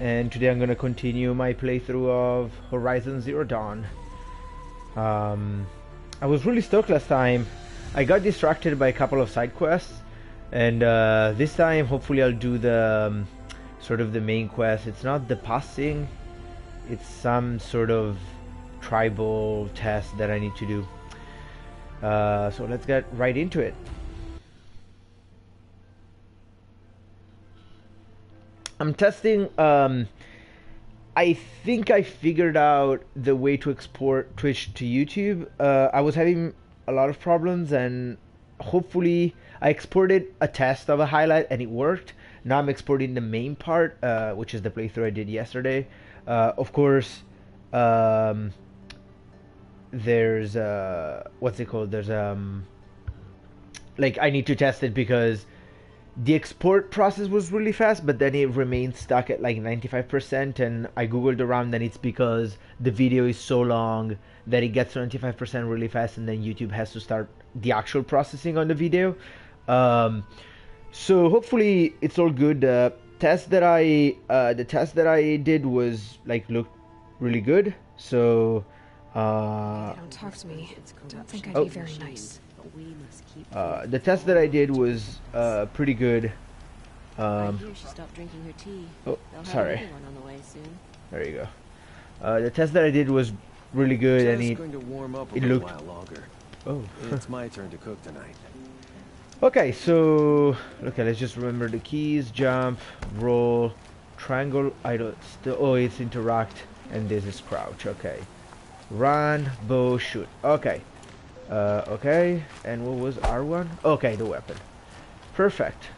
and today I'm gonna continue my playthrough of Horizon Zero Dawn. Um, I was really stoked last time. I got distracted by a couple of side quests, and uh, this time hopefully I'll do the um, sort of the main quest. It's not the passing; it's some sort of tribal test that I need to do. Uh, so let's get right into it. I'm testing. Um, I think I figured out the way to export Twitch to YouTube. Uh, I was having a lot of problems, and hopefully, I exported a test of a highlight, and it worked. Now I'm exporting the main part, uh, which is the playthrough I did yesterday. Uh, of course, um, there's uh, what's it called? There's um, like I need to test it because the export process was really fast, but then it remained stuck at like 95%. And I googled around, and it's because the video is so long that it gets 95% really fast, and then YouTube has to start the actual processing on the video. Um, so hopefully it's all good. The test that I uh, the test that I did was like looked really good. So uh, Don't talk to me. Don't think I'd Oh. be very nice. Uh, the test that I did was uh, pretty good. Um, hear drinking her tea. oh, sorry. on the way soon. There you go. Uh, the test that I did was really good, and it. going to warm up a it looked- while longer. Oh. It's my turn to cook tonight. Okay, so okay, let's just remember the keys: jump, roll, triangle. I don't. Still, oh, it's interact, and this is crouch. Okay, run, bow, shoot. Okay, uh, okay, and what was R one? Okay, the weapon. Perfect.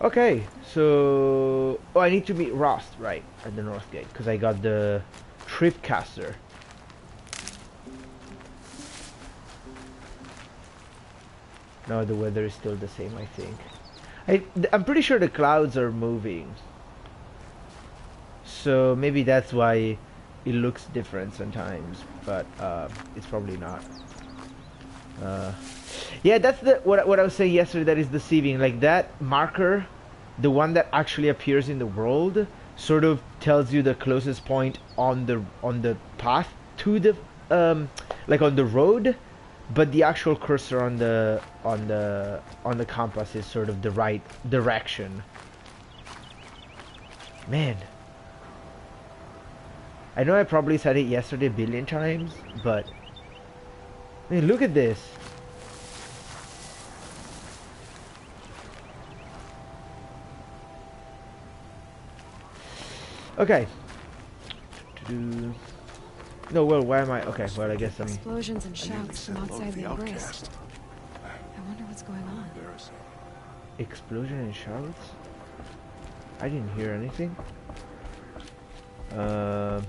Okay, so oh, I need to meet Rost right at the north gate because I got the tripcaster. No, the weather is still the same, I think. I, I'm pretty sure the clouds are moving. So maybe that's why it looks different sometimes, but uh, it's probably not. Uh, yeah, that's the what, what I was saying yesterday that is deceiving. Like that marker, the one that actually appears in the world, sort of tells you the closest point on the on the path to the um, like on the road, but the actual cursor on the on the on the compass is sort of the right direction. Man, I know I probably said it yesterday a billion times, but I mean, look at this. Okay. No, well, why am I? Okay, well, I guess I'm. Explosions and shouts from outside the embrace. I wonder what's going on. Explosion and shouts? I didn't hear anything. Um.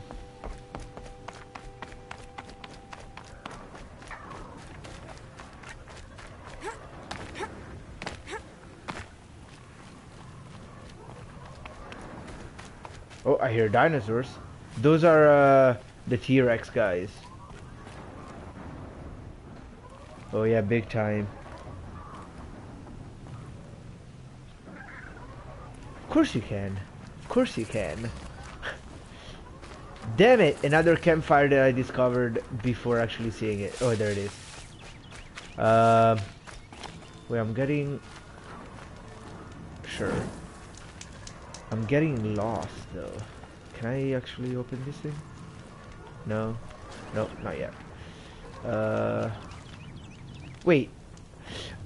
Oh, I hear dinosaurs. Those are uh, the T-Rex guys. Oh yeah, big time. Of course you can. Of course you can. Damn it! Another campfire that I discovered before actually seeing it. Oh, there it is. Um, wait, I'm getting. Sure. I'm getting lost though. Can I actually open this thing? No. No, not yet. Uh. Wait.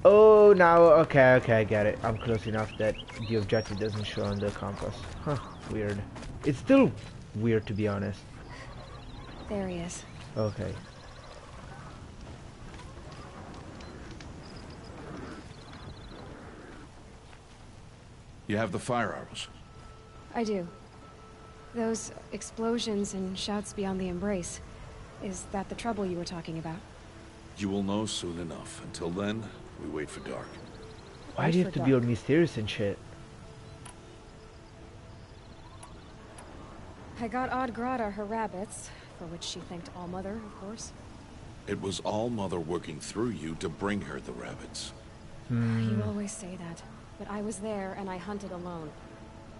Oh, now, okay, okay, I get it. I'm close enough that the objective doesn't show on the compass. Huh, weird. It's still weird to be honest. There he is. Okay. You have the fire arrows. I do. Those explosions and shouts beyond the embrace. Is that the trouble you were talking about? You will know soon enough. Until then, we wait for dark. Why Wait do you have to be all mysterious and shit? I got Odd Grata her rabbits, for which she thanked All Mother, of course. It was all Mother working through you to bring her the rabbits. Hmm. You always say that, but I was there and I hunted alone.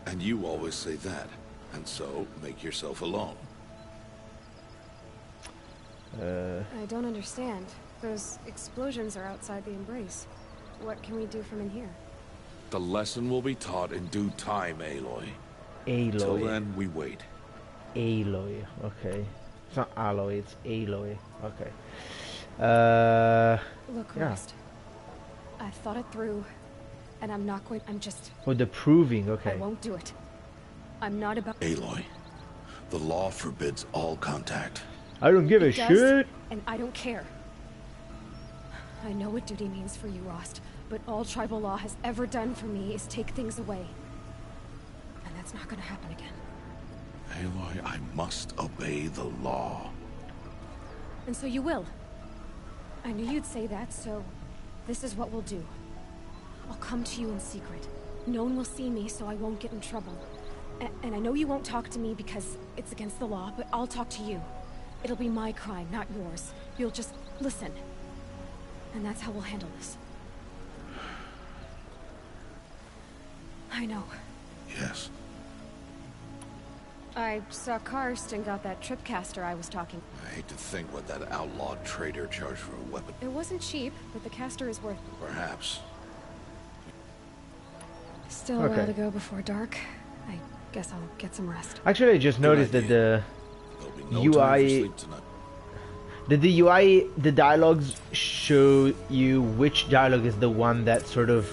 And you always say that. And so, make yourself alone. Uh, I don't understand. Those explosions are outside the embrace. What can we do from in here? The lesson will be taught in due time, Aloy. Aloy. Till Aloy. then, we wait. Aloy. Okay. It's not alloy, it's Aloy. Okay. Uh, Look, Yeah. Rost. I've thought it through, and I'm not going. I'm just. oh, the proving. Okay. I won't do it. I'm not about. Aloy, the law forbids all contact. I don't give a does, shit. And I don't care. I know what duty means for you, Rost, but all tribal law has ever done for me is take things away. And that's not gonna happen again. Aloy, I must obey the law. And so you will. I knew you'd say that, so this is what we'll do. I'll come to you in secret. No one will see me, so I won't get in trouble. A- and I know you won't talk to me because it's against the law, but I'll talk to you. It'll be my crime, not yours. You'll just listen. And that's how we'll handle this. I know. Yes. I saw Karst and got that tripcaster I was talking. I hate to think what that outlawed trader charged for a weapon. It wasn't cheap, but the caster is worth Perhaps. Still a Okay. while to go before dark. I guess I'll get some rest. Actually, I just noticed that the no UI sleep tonight. that the UI, the dialogues show you which dialogue is the one that sort of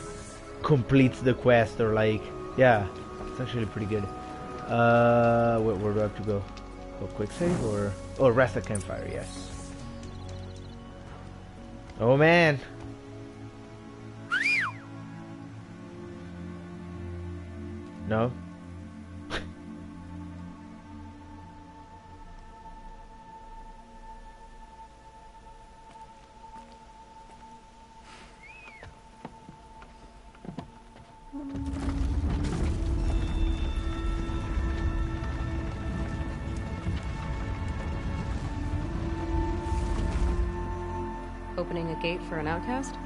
completes the quest, or like, yeah, it's actually pretty good. Uh, where, where do I have to go? Go quick save or oh rest at campfire? Yes. Oh man. No. Opening a gate for an outcast?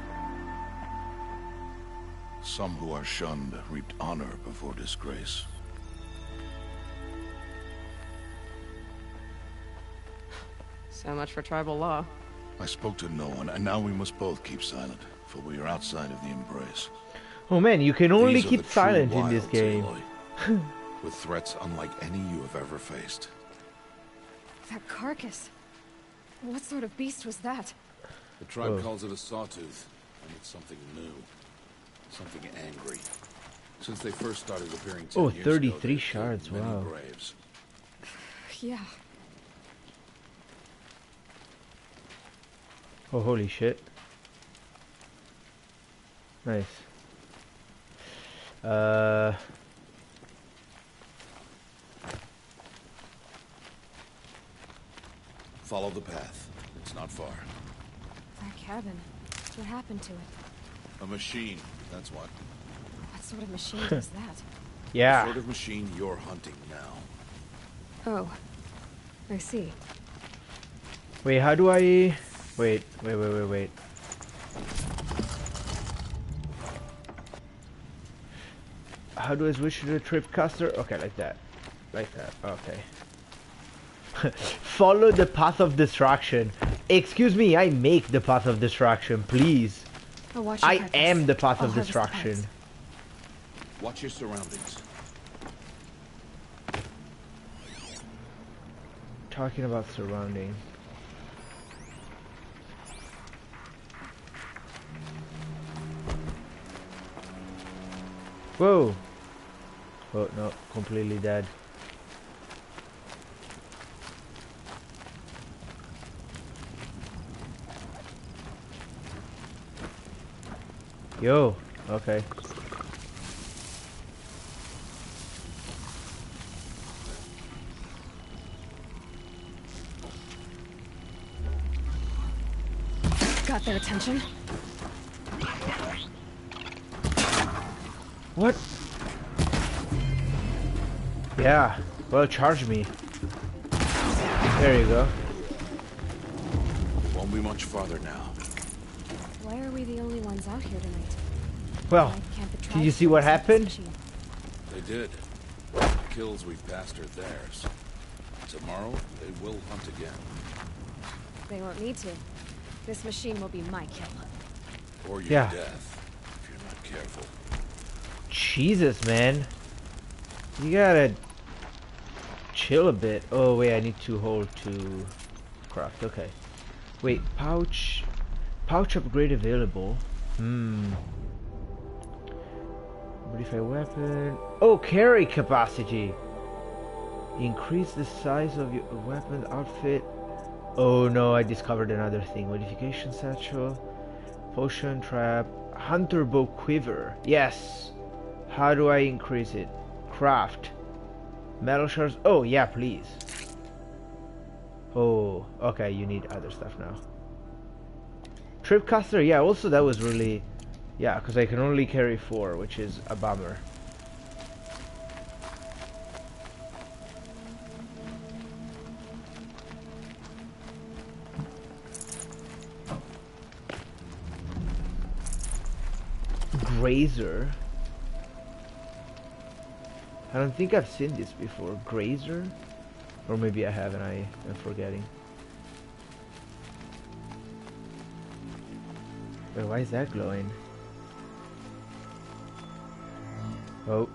Some who are shunned reaped honor before disgrace. So much for tribal law. I spoke to no one, and now we must both keep silent, for we are outside of the embrace. Oh man, you can only These keep the true silent in this game. Aloy, with threats unlike any you have ever faced. That carcass. What sort of beast was that? The tribe Whoa. calls it a sawtooth, and it's something new. Something angry. Since they first started appearing 10 Oh, years ago, 33 they've shards, many wow. braves. Yeah. Oh holy shit. Nice. Uh Follow the path. It's not far. That cabin. What happened to it? A machine, that's what. What sort of machine was that? The yeah. sort of machine you're hunting now. Oh. I see. Wait, how do I Wait, wait, wait, wait, wait. How do I switch to the tripcaster? Okay, like that. Like that. Okay. Follow the path of destruction. Excuse me, I make the path of destruction, please. Oh, watch I carcass. am the path I'll of destruction. parts. Watch your surroundings. Talking about surrounding. Whoa! Oh no, completely dead. Yo, okay. Got their attention? What? Yeah, well, charge me. There you go. Won't be much farther now. Why are we the only ones out here tonight? Well, Why can't the did you see what happened? They did. I kills we passed are theirs. Tomorrow, they will hunt again. They won't need to. This machine will be my kill. Or your Yeah. death, if you're not careful. Jesus, man. You gotta chill a bit. Oh, wait, I need to hold to craft. Okay. Wait, pouch. Pouch upgrade available. Hmm. Modify weapon. Oh, carry capacity. Increase the size of your weapon outfit. Oh no, I discovered another thing. Modification satchel. Potion trap. Hunter bow quiver. Yes. How do I increase it? Craft. Metal shards. Oh, yeah, please. Oh, okay, you need other stuff now. Tripcaster, yeah, also that was really... Yeah, because I can only carry four, which is a bummer. Grazer. I don't think I've seen this before. Grazer? Or maybe I have and I am forgetting. Wait, why is that glowing? Oh.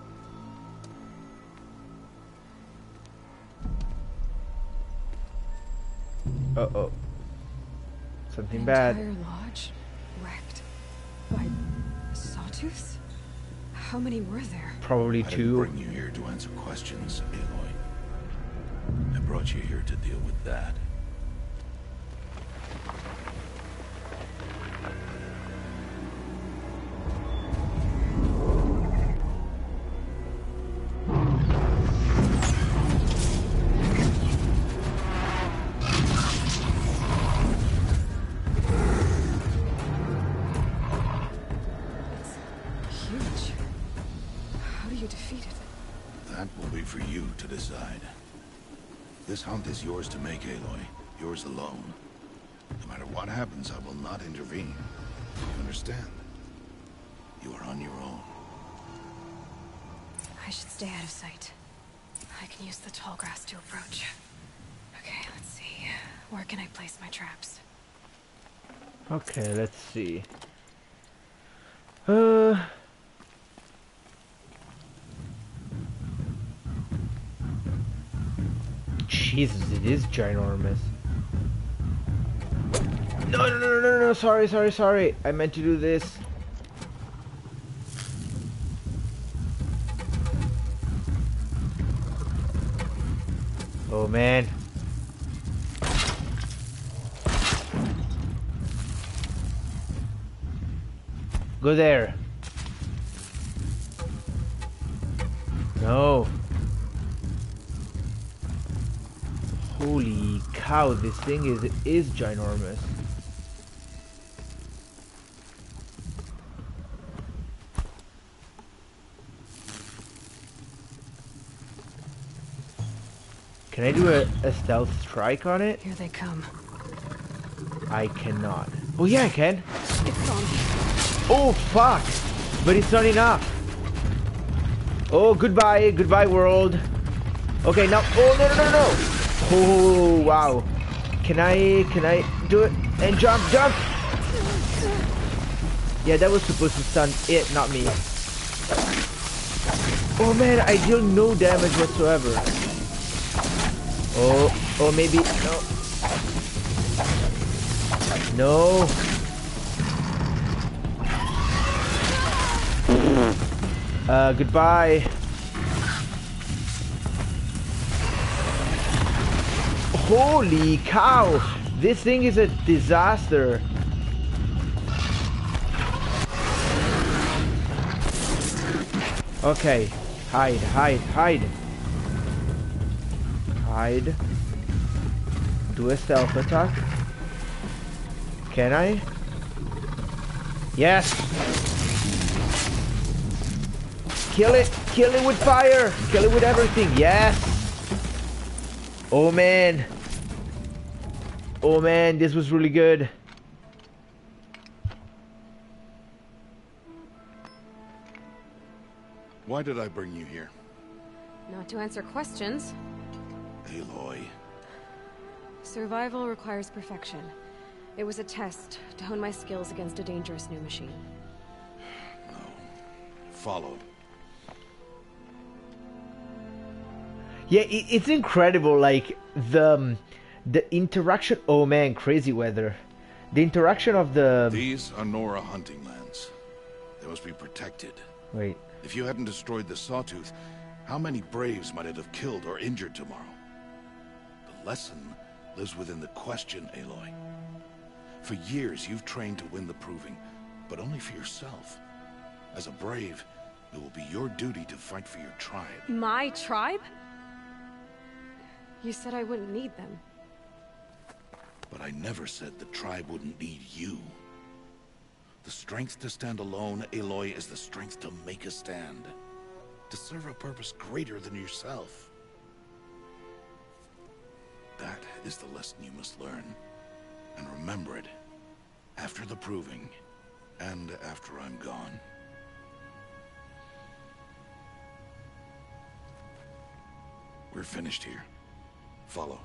Uh oh. Something An bad. entire lodge wrecked by sawtooths? How many were there? Probably I didn't two. bring you here to answer questions, Aloy. I brought you here to deal with that. Is yours to make, Aloy. Yours alone. No matter what happens, I will not intervene. You understand? You are on your own. I should stay out of sight. I can use the tall grass to approach. Okay, let's see. Where can I place my traps? Okay, let's see. Uh. Jesus, it is ginormous. No, no, no, no, no, sorry, sorry, sorry. I meant to do this. Oh, man. Go there. No. Holy cow, this thing is is ginormous. Can I do a, a stealth strike on it? Here they come. I cannot. Oh yeah, I can. It's on. Oh fuck! But it's not enough. Oh goodbye, goodbye world. Okay now. Oh no no no no! Oh wow! Can I can I do it and jump jump? Yeah, that was supposed to stun it, not me. Oh man, I deal no damage whatsoever. Oh, oh maybe no. No. Uh, goodbye. Holy cow! This thing is a disaster. Okay, hide, hide, hide. Hide. Do a stealth attack. Can I? Yes! Kill it! Kill it with fire! Kill it with everything! Yes! Oh man! Oh man, this was really good. Why did I bring you here? Not to answer questions. Aloy, Survival requires perfection. It was a test to hone my skills against a dangerous new machine. Followed. Yeah, it's incredible. Like the um, the interaction. Oh man, crazy weather. The interaction of the um, These are Nora hunting lands. They must be protected. wait. If you hadn't destroyed the Sawtooth, how many Braves might it have killed or injured tomorrow? The lesson lives within the question, Aloy. For years, you've trained to win the Proving, but only for yourself. As a Brave, it will be your duty to fight for your tribe. My tribe? You said I wouldn't need them. But I never said the tribe wouldn't need you. The strength to stand alone, Aloy, is the strength to make a stand. To serve a purpose greater than yourself. That is the lesson you must learn. And remember it. After the proving. And after I'm gone. We're finished here. Follow.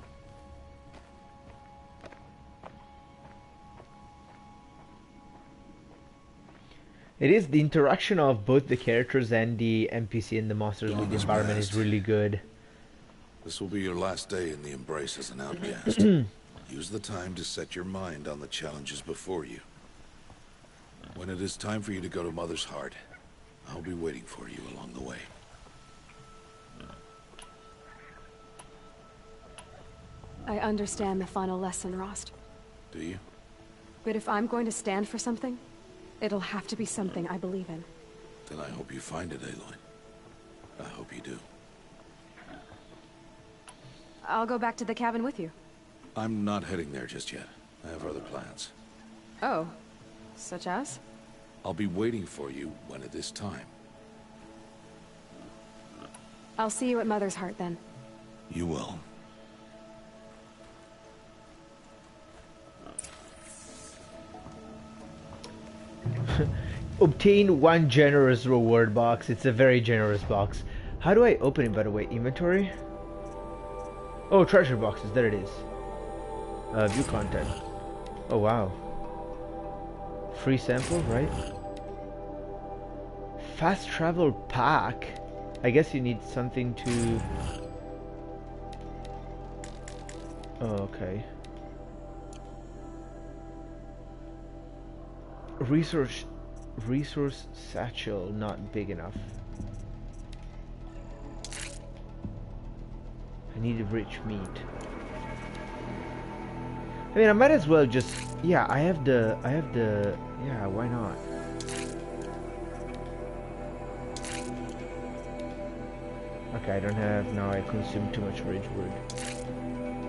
It is the interaction of both the characters and the NPC and the monsters with the environment is really good. This will be your last day in the Embrace as an outcast. Use the time to set your mind on the challenges before you. When it is time for you to go to Mother's Heart, I'll be waiting for you along the way. I understand the final lesson, Rost. Do you? But if I'm going to stand for something, it'll have to be something I believe in. Then I hope you find it, Aloy. I hope you do. I'll go back to the cabin with you. I'm not heading there just yet. I have other plans. Oh. Such as? I'll be waiting for you when it is time. I'll see you at Mother's Heart then. You will. Obtain one generous reward box. It's a very generous box. How do I open it, by the way? Inventory? Oh, treasure boxes. There it is. Uh, view content. Oh, wow. Free sample, right? Fast travel pack. I guess you need something to... Oh, okay. Resource resource satchel not big enough. I need rich meat. I mean, I might as well just yeah. I have the I have the yeah. Why not? Okay, I don't have now. I consume too much ridgewood.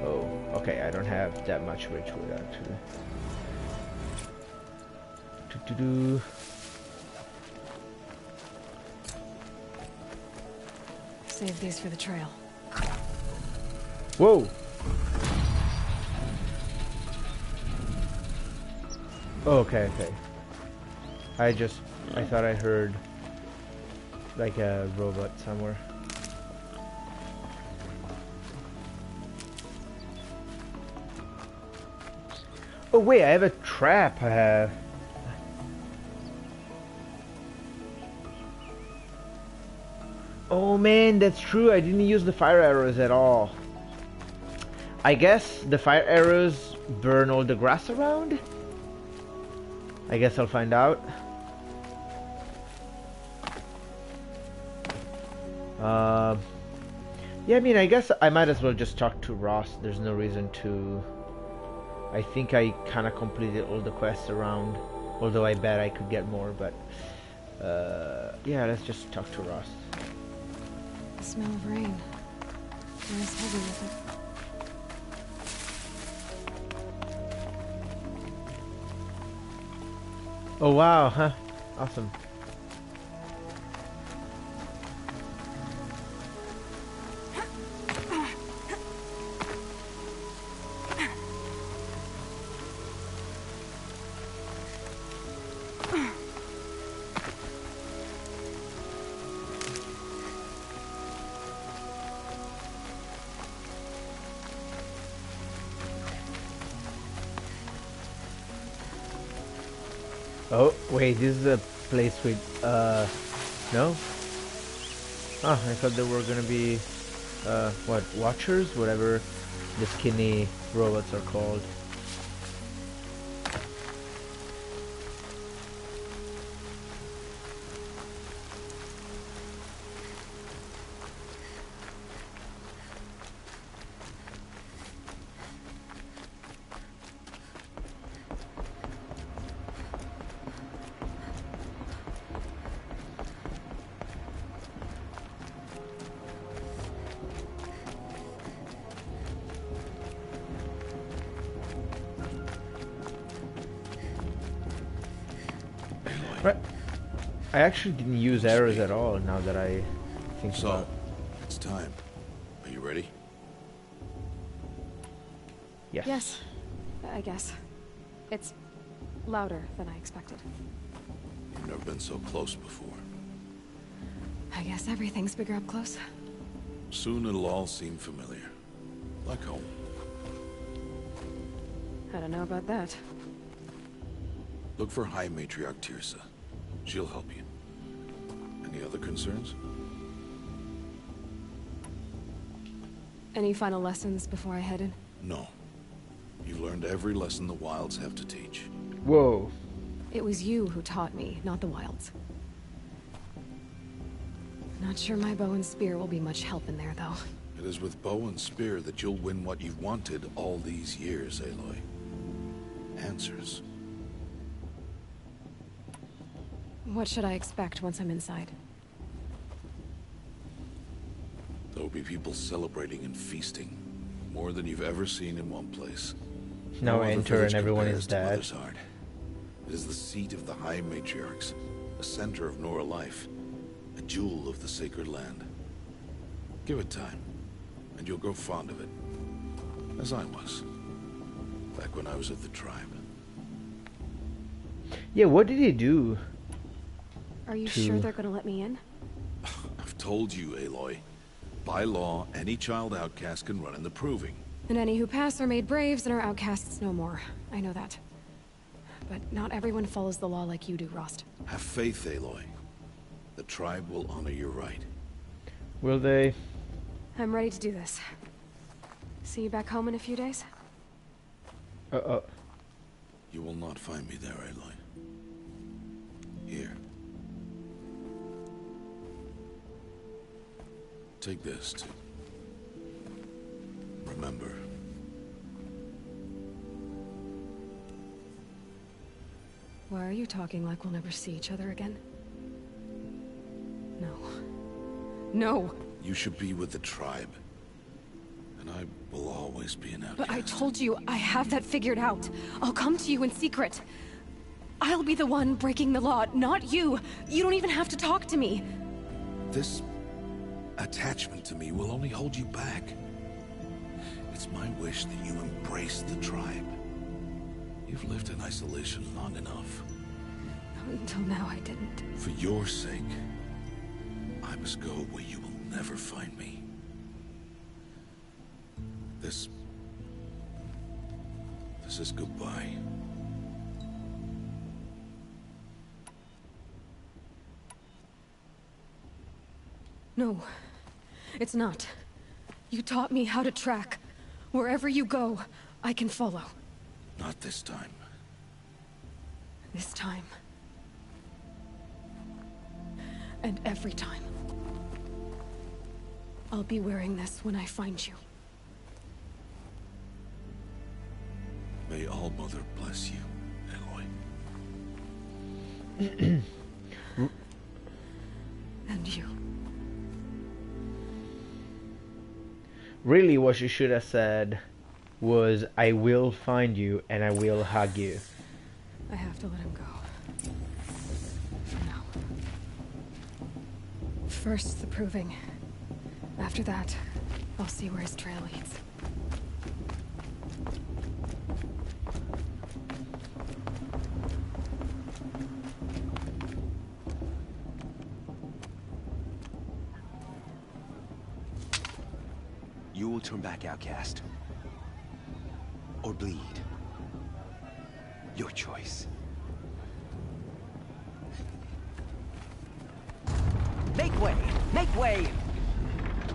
Oh, okay. I don't have that much ridgewood actually. Do. Save these for the trail. Whoa! Oh, okay, okay. I just, I thought I heard like a robot somewhere. Oh wait, I have a trap. I have. Oh man, that's true. I didn't use the fire arrows at all. I guess the fire arrows burn all the grass around? I guess I'll find out. Uh, yeah, I mean, I guess I might as well just talk to Ross. There's no reason to... I think I kind of completed all the quests around. Although I bet I could get more, but... Uh, yeah, let's just talk to Ross. The smell of rain. Heavy with it. Oh wow, huh? Awesome. This is a place with, uh, no? Ah, I thought there were gonna be, uh, what, watchers? Whatever the skinny robots are called. Actually didn't use arrows at all now that I think So, about it's time. Are you ready? Yes. Yes, I guess. It's louder than I expected. You've never been so close before. I guess everything's bigger up close. Soon it'll all seem familiar. Like home. I don't know about that. Look for High Matriarch Teersa. She'll help you. Any concerns? Any final lessons before I head in? No. You've learned every lesson the Wilds have to teach. Whoa. It was you who taught me, not the wilds. Not sure my bow and spear will be much help in there, though. It is with bow and spear that you'll win what you've wanted all these years, Aloy. Answers. What should I expect once I'm inside? There will be people celebrating and feasting. More than you've ever seen in one place. Now No other enter and everyone is dead. It is the seat of the High Matriarchs, a center of Nora life, a jewel of the sacred land. Give it time, and you'll grow fond of it. As I was, back when I was of the tribe. Yeah, what did he do? Are you To- sure they're gonna let me in? I've told you, Aloy. By law, any child outcast can run in the proving. And any who pass are made braves and are outcasts no more. I know that. But not everyone follows the law like you do, Rost. Have faith, Aloy. The tribe will honor your right. Will they? I'm ready to do this. See you back home in a few days? Uh oh. You will not find me there, Aloy. Here. Take this, to Remember, Why are you talking like we'll never see each other again? No. No! you should be with the tribe. And I will always be an outcast. But I told you, I have that figured out. I'll come to you in secret. I'll be the one breaking the law, not you. You don't even have to talk to me. This attachment to me will only hold you back. It's my wish that you embrace the tribe. You've lived in isolation long enough. Until now, I didn't. For your sake, I must go where you will never find me. This... This is goodbye. No, it's not. You taught me how to track. Wherever you go, I can follow. Not this time. This time. And every time. I'll be wearing this when I find you. May All Mother bless you, Aloy. And you. Really, what she should have said was, I will find you and I will hug you. I have to let him go. For now. First, the proving. After that, I'll see where his trail leads. will turn back outcast. Or bleed. Your choice. Make way! Make way!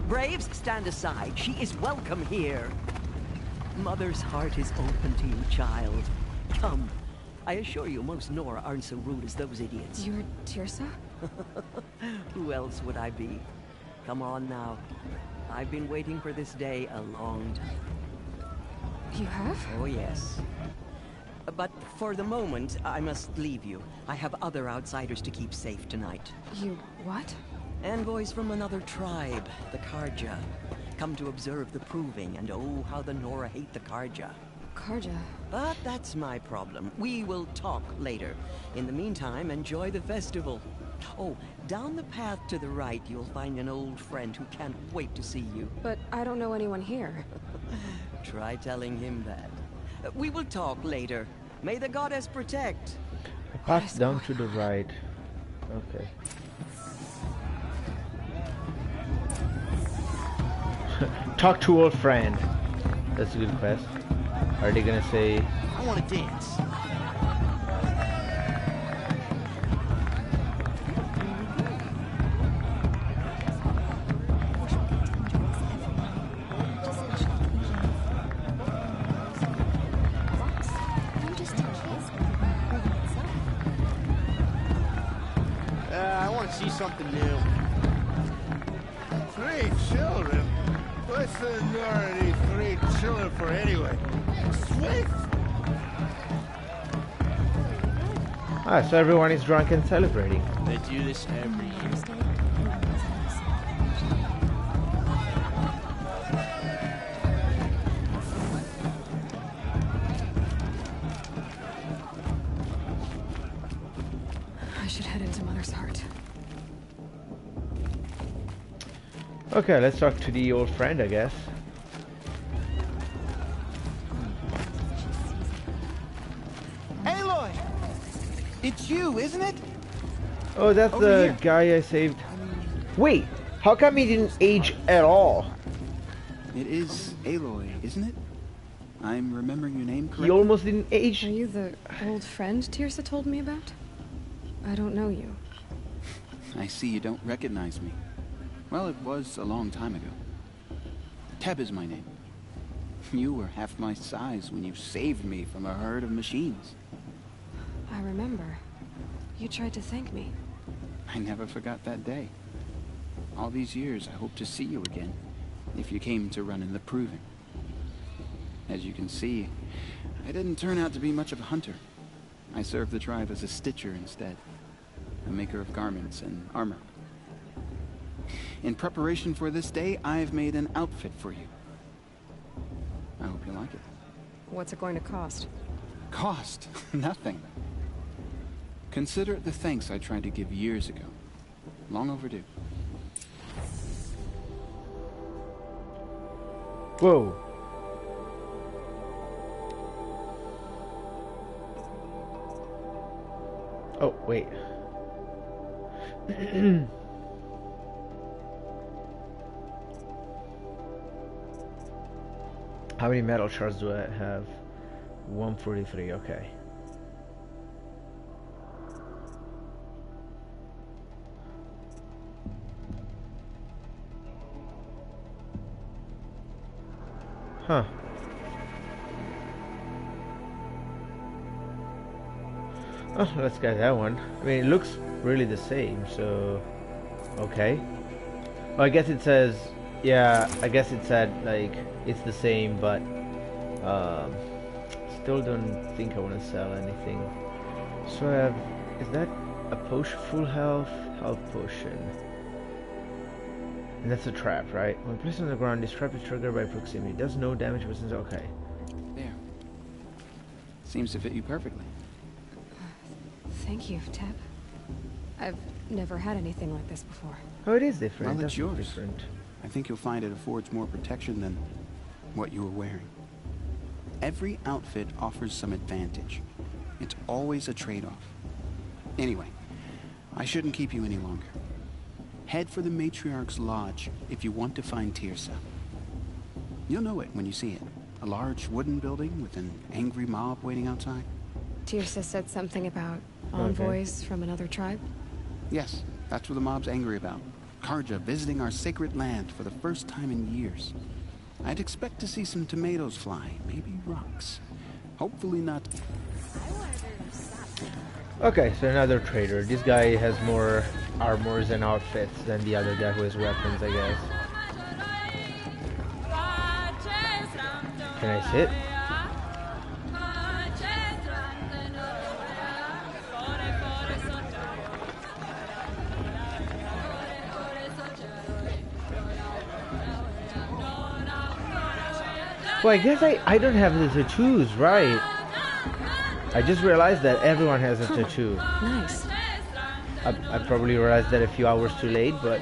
Braves, stand aside. She is welcome here. Mother's heart is open to you, child. Come. I assure you, most Nora aren't so rude as those idiots. You're Teersa? Who else would I be? Come on now. I've been waiting for this day a long time. You have? Oh, yes. But for the moment, I must leave you. I have other outsiders to keep safe tonight. You what? Envoys from another tribe, the Carja. Come to observe the proving, and oh, how the Nora hate the Carja. Carja. But that's my problem. We will talk later. In the meantime, enjoy the festival. Oh, down the path to the right, you'll find an old friend who can't wait to see you. But I don't know anyone here. Try telling him that. Uh, We will talk later. May the goddess protect. The path down to the right. Okay. Talk to old friend. That's a good quest. Are they gonna say I want to dance. Ah, so everyone is drunk and celebrating. They do this every year. I should head into Mother's Heart. Okay, let's talk to the old friend, I guess. Oh, that's Over the here. guy I saved. Wait, how come he didn't age at all? It is Aloy, isn't it? I'm remembering your name He correctly. almost didn't age. Are you the old friend Teersa told me about? I don't know you. I see you don't recognize me. Well, it was a long time ago. Teb is my name. You were half my size when you saved me from a herd of machines. I remember. You tried to thank me. I never forgot that day. All these years, I hope to see you again, if you came to run in the proving. As you can see, I didn't turn out to be much of a hunter. I served the tribe as a stitcher instead, a maker of garments and armor. In preparation for this day, I've made an outfit for you. I hope you like it. What's it going to cost? Cost? Nothing. Consider the thanks I tried to give years ago. Long overdue. Whoa. Oh, wait. How many metal shards do I have? 143, okay. Huh. Oh, let's get that one. I mean, it looks really the same, so... Okay. Well, I guess it says... Yeah, I guess it said, like, it's the same, but... Um, still don't think I want to sell anything. So I have... Is that a potion? Full health? Health potion. And that's a trap, right? When placed on the ground, this trap is triggered by proximity. It does no damage, but since... Okay. There. Seems to fit you perfectly. Thank you, Teb. I've never had anything like this before. Oh, it is different. Well, It it's does yours. Different. I think you'll find it affords more protection than what you were wearing. Every outfit offers some advantage. It's always a trade-off. Anyway, I shouldn't keep you any longer. Head for the Matriarch's Lodge if you want to find Teersa. You'll know it when you see it. A large wooden building with an angry mob waiting outside. Teersa said something about Okay. envoys from another tribe. Yes, That's what the mob's angry about. Carja visiting our sacred land for the first time in years. I'd expect to see some tomatoes fly, maybe rocks. Hopefully not. Okay, so another trader. This guy has more armors and outfits than the other guy who has weapons, I guess. Can I sit? Well, I guess I, I don't have the tattoos, right? I just realized that everyone has a tattoo. Nice. I, I probably realized that a few hours too late, but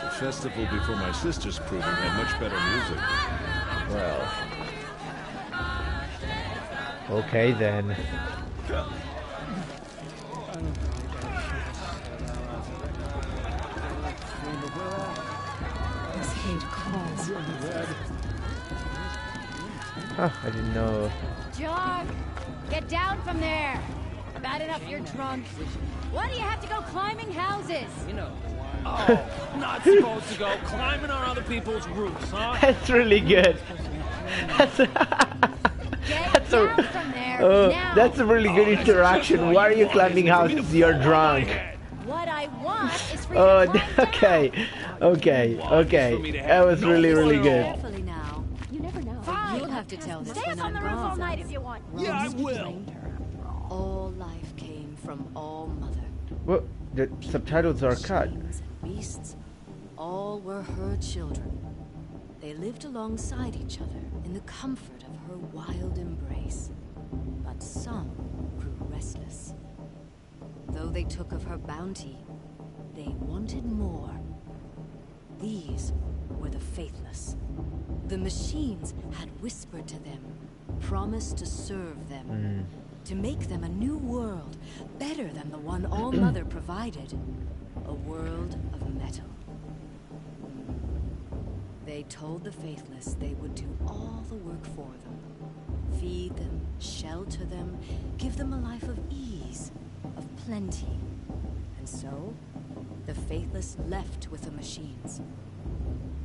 The festival before my sister's proving had much better music. well. Okay then. This hate calls. Huh, I didn't know. John, get down from there. Bad enough you're drunk. Why do you have to go climbing houses? You know. Oh, not supposed to go climbing on other people's roofs, huh? That's really good. That's Get That's a- down from there oh, now. that's a really good oh, interaction. Why are you climbing houses? You're drunk. What I want is for you Oh, to okay, okay, okay. That was really, really good. Well, the subtitles are cut. Beasts, all were her children. They lived alongside each other in the comfort of her wild embrace. But some grew restless. Though they took of her bounty, they wanted more. These were the faithless. The machines had whispered to them, promised to serve them, mm. To make them a new world, better than the one All Mother provided. A world of metal. They told the faithless they would do all the work for them. Feed them, shelter them, give them a life of ease, of plenty. And so, the faithless left with the machines.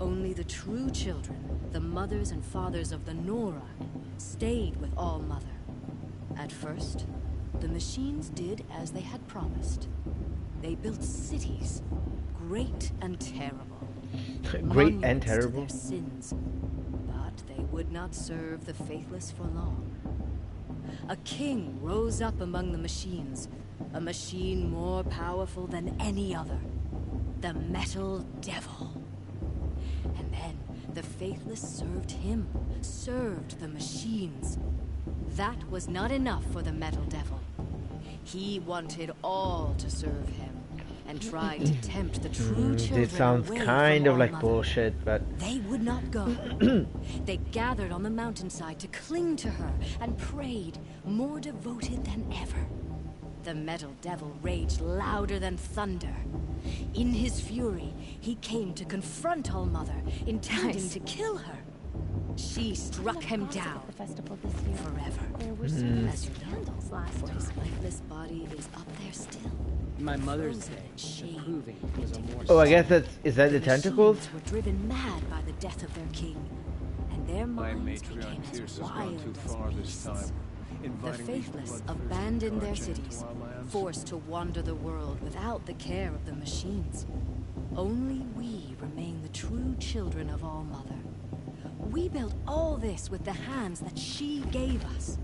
Only the true children, the mothers and fathers of the Nora, stayed with All Mother. At first, the machines did as they had promised. They built cities, great and terrible. Great and terrible. their sins. But they would not serve the faithless for long. A king rose up among the machines, a machine more powerful than any other. The Metal Devil. And then the faithless served him, served the machines. That was not enough for the Metal Devil. He wanted all to serve him and tried to tempt the mm, true children This sounds kind from of like Mother. bullshit, but They would not go. they gathered on the mountainside to cling to her and prayed, more devoted than ever. The metal devil raged louder than thunder. In his fury, he came to confront All Mother, intending to kill her. She struck him down The festival this year. forever. There were so Mm. many As you candles last for his lifeless body is up there still. My mother's Frozen day, in shame. proving was a more oh, I guess that's is that the machines tentacles? were driven mad by the death of their king, and their My minds matriarch became as Fierce gone wild too as far this beasts. time. The faithless these bloodthirsty abandoned their cities, forced to wander the world without the care of the machines. Only we remain the true children of All Mother. We built all this with the hands that she gave us.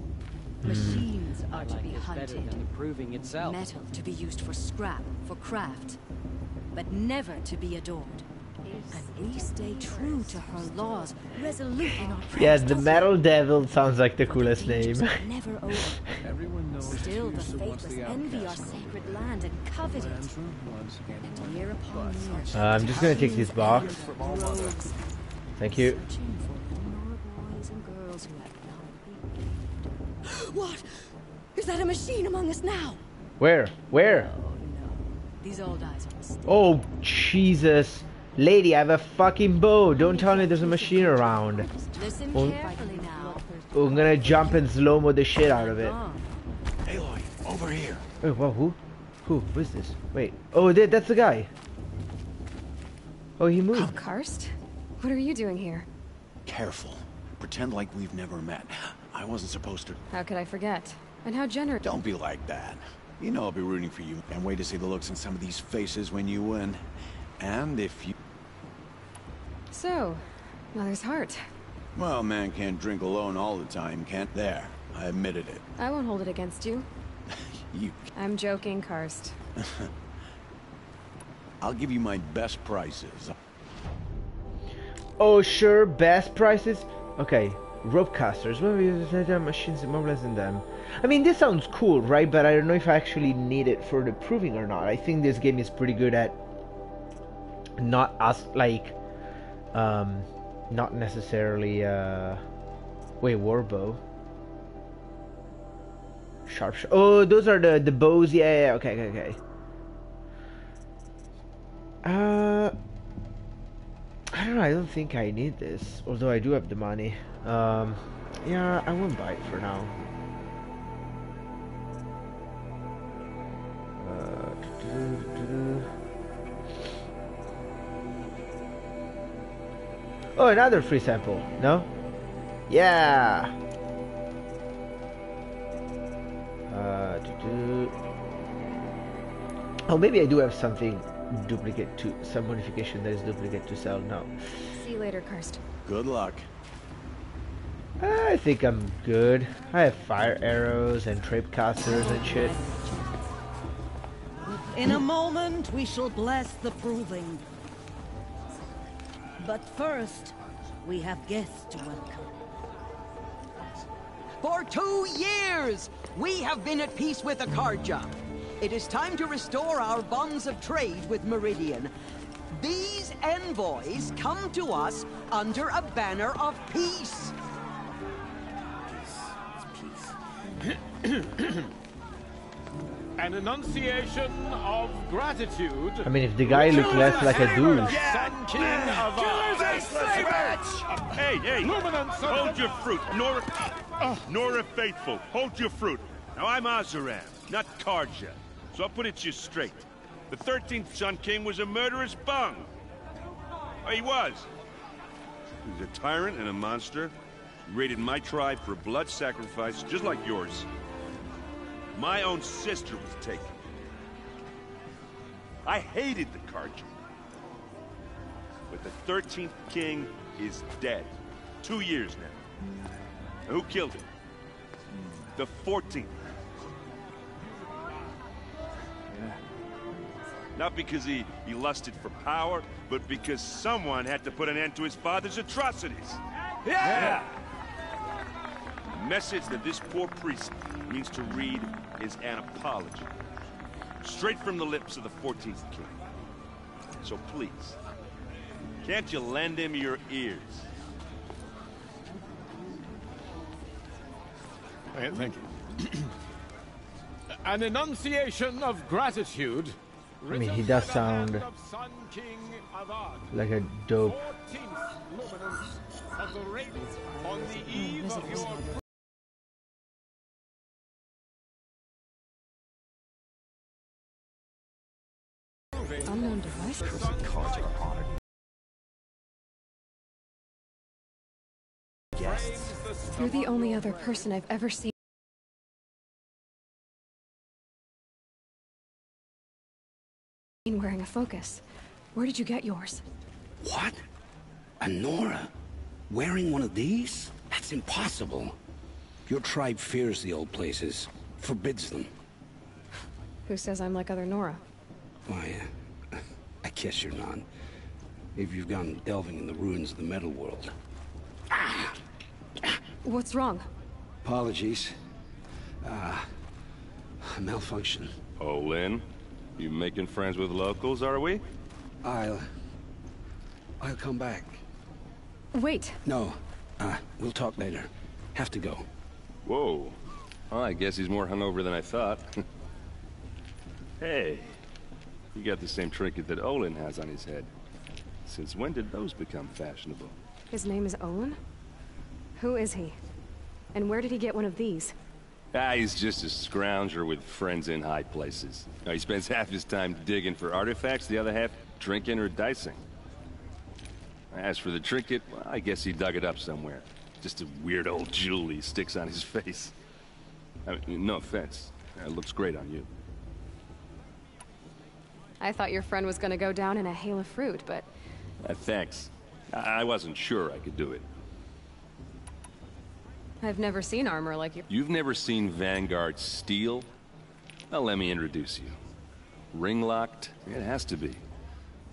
Machines are to be hunted, than itself. metal to be used for scrap, for craft, but never to be adored. And we stay true to her laws, resolute in our Yeah, prayers the Metal. Devil sounds like the coolest name. never over. Everyone knows Still, the faithless the envy our sacred land and covet it. Lands were once again And year upon year, Uh, I'm just gonna take this box. Thank you. What? Is that a machine among us now? Where? Where? Oh no. These old eyes are mistaken. Oh, Jesus. Lady, I have a fucking bow. Don't tell me there's a machine around. Listen Oh. carefully now. I'm gonna jump and slow-mo the shit out of it. Gone. Over here. Wait, well, who? Who? Who is this? Wait. Oh, that, that's the guy. Oh, he moved. Karst? What are you doing here? Careful. Pretend like we've never met. I wasn't supposed to. How could I forget? And how generous. Don't be like that. You know I'll be rooting for you. And wait to see the looks in some of these faces when you win. And if you... So, Mother's Heart. Well, man can't drink alone all the time, can't? There. I admitted it. I won't hold it against you. You... I'm joking, Karst. I'll give you my best prices. Oh, sure, best prices. Okay, rope casters. Well, there machines immobilizing them. I mean, this sounds cool, right? But I don't know if I actually need it for the proving or not. I think this game is pretty good at not us like, um, not necessarily. Uh, wait, warbow. Sharp. Sh oh, those are the the bows. Yeah, yeah. Okay, okay, okay. Uh. I don't know, I don't think I need this, although I do have the money. Um, yeah, I won't buy it for now. Uh, oh, another free sample, no? Yeah! Uh, oh, maybe I do have something duplicate to some modification that is duplicate to sell now. See you later, Karst. Good luck. I think I'm good. I have fire arrows and trip casters and shit. In a moment, we shall bless the proving. But first, we have guests to welcome. For two years, we have been at peace with Akarja. It is time to restore our bonds of trade with Meridian. These envoys come to us under a banner of peace. An enunciation of gratitude. I mean, if the guy looked less like a dude. Sun King of Hey, hey! Hold your fruit, Nora. Oh. Nora Faithful, hold your fruit. Now I'm Oseram, not Carja. So I'll put it to you straight. The 13th Sun King was a murderous bung. Oh, he was. He was a tyrant and a monster. Raided my tribe for blood sacrifice, just like yours. My own sister was taken. I hated the Carja. But the 13th king is dead. Two years now. And who killed him? The 14th. Not because he, he lusted for power, but because someone had to put an end to his father's atrocities. Yeah! The message that this poor priest means to read is an apology. Straight from the lips of the 14th king. So please, can't you lend him your ears? Thank you. An enunciation of gratitude. I mean, he does sound of Sun King Avad. like a dope. Unknown device? You're the only other person I've ever seen wearing a focus. Where did you get yours? What? A Nora? Wearing one of these? That's impossible. Your tribe fears the old places, forbids them. Who says I'm like other Nora? Why, uh, I guess you're not. If you've gone delving in the ruins of the metal world. What's wrong? Apologies. Ah, a malfunction. Oh, Lynn, you making friends with locals, are we? I'll... I'll come back. Wait. No, uh, we'll talk later. Have to go. Whoa. Well, I guess he's more hungover than I thought. hey, you got the same trinket that Olin has on his head. Since when did those become fashionable? His name is Olin? Who is he? And where did he get one of these? Ah, he's just a scrounger with friends in high places. Now, he spends half his time digging for artifacts, the other half drinking or dicing. As for the trinket, well, I guess he dug it up somewhere. Just a weird old jewel he sticks on his face. I mean, no offense. It looks great on you. I thought your friend was gonna go down in a hail of fruit, but Uh, thanks. I I wasn't sure I could do it. I've never seen armor like you. You've never seen Vanguard steel? Well, let me introduce you. Ring-locked? It has to be.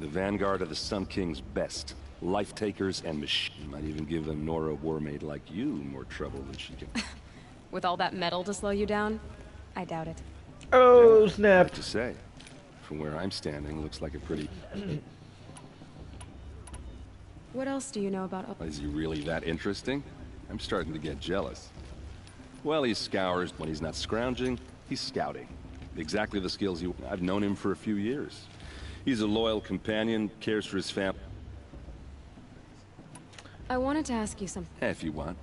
The Vanguard of the Sun King's best. Life takers and machine. Might even give a Nora Warmaid like you more trouble than she can. With all that metal to slow you down? I doubt it. Oh, snap. to say. From where I'm standing, looks like a pretty... What else do you know about... Is he really that interesting? I'm starting to get jealous. Well, he scours when he's not scrounging, he's scouting. Exactly the skills you... I've known him for a few years. He's a loyal companion, cares for his family. I wanted to ask you something. Eh, if you want.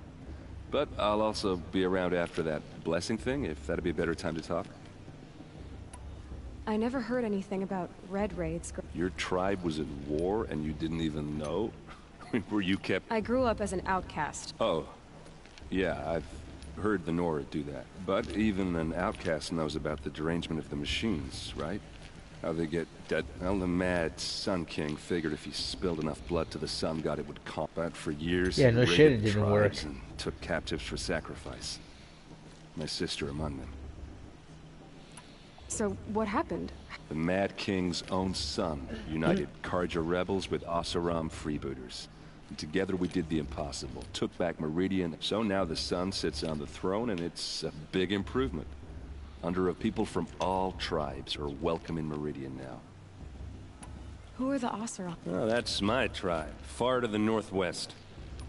But I'll also be around after that blessing thing, if that'd be a better time to talk. I never heard anything about red raids. Your tribe was at war and you didn't even know? Were you kept... I grew up as an outcast. Oh. Yeah, I've heard the Nora do that. But even an outcast knows about the derangement of the machines, right? How they get dead. Well, the mad Sun King figured if he spilled enough blood to the Sun God, it would calm. But for years, Yeah, no shit, it didn't work. And took captives for sacrifice. My sister among them. So, what happened? The Mad King's own son united Carja rebels with Oseram freebooters. And together we did the impossible, took back Meridian. So now the Sun sits on the throne, and it's a big improvement. Under a people from all tribes are welcome in Meridian now. Who are the Oseram? Oh, that's my tribe, far to the northwest.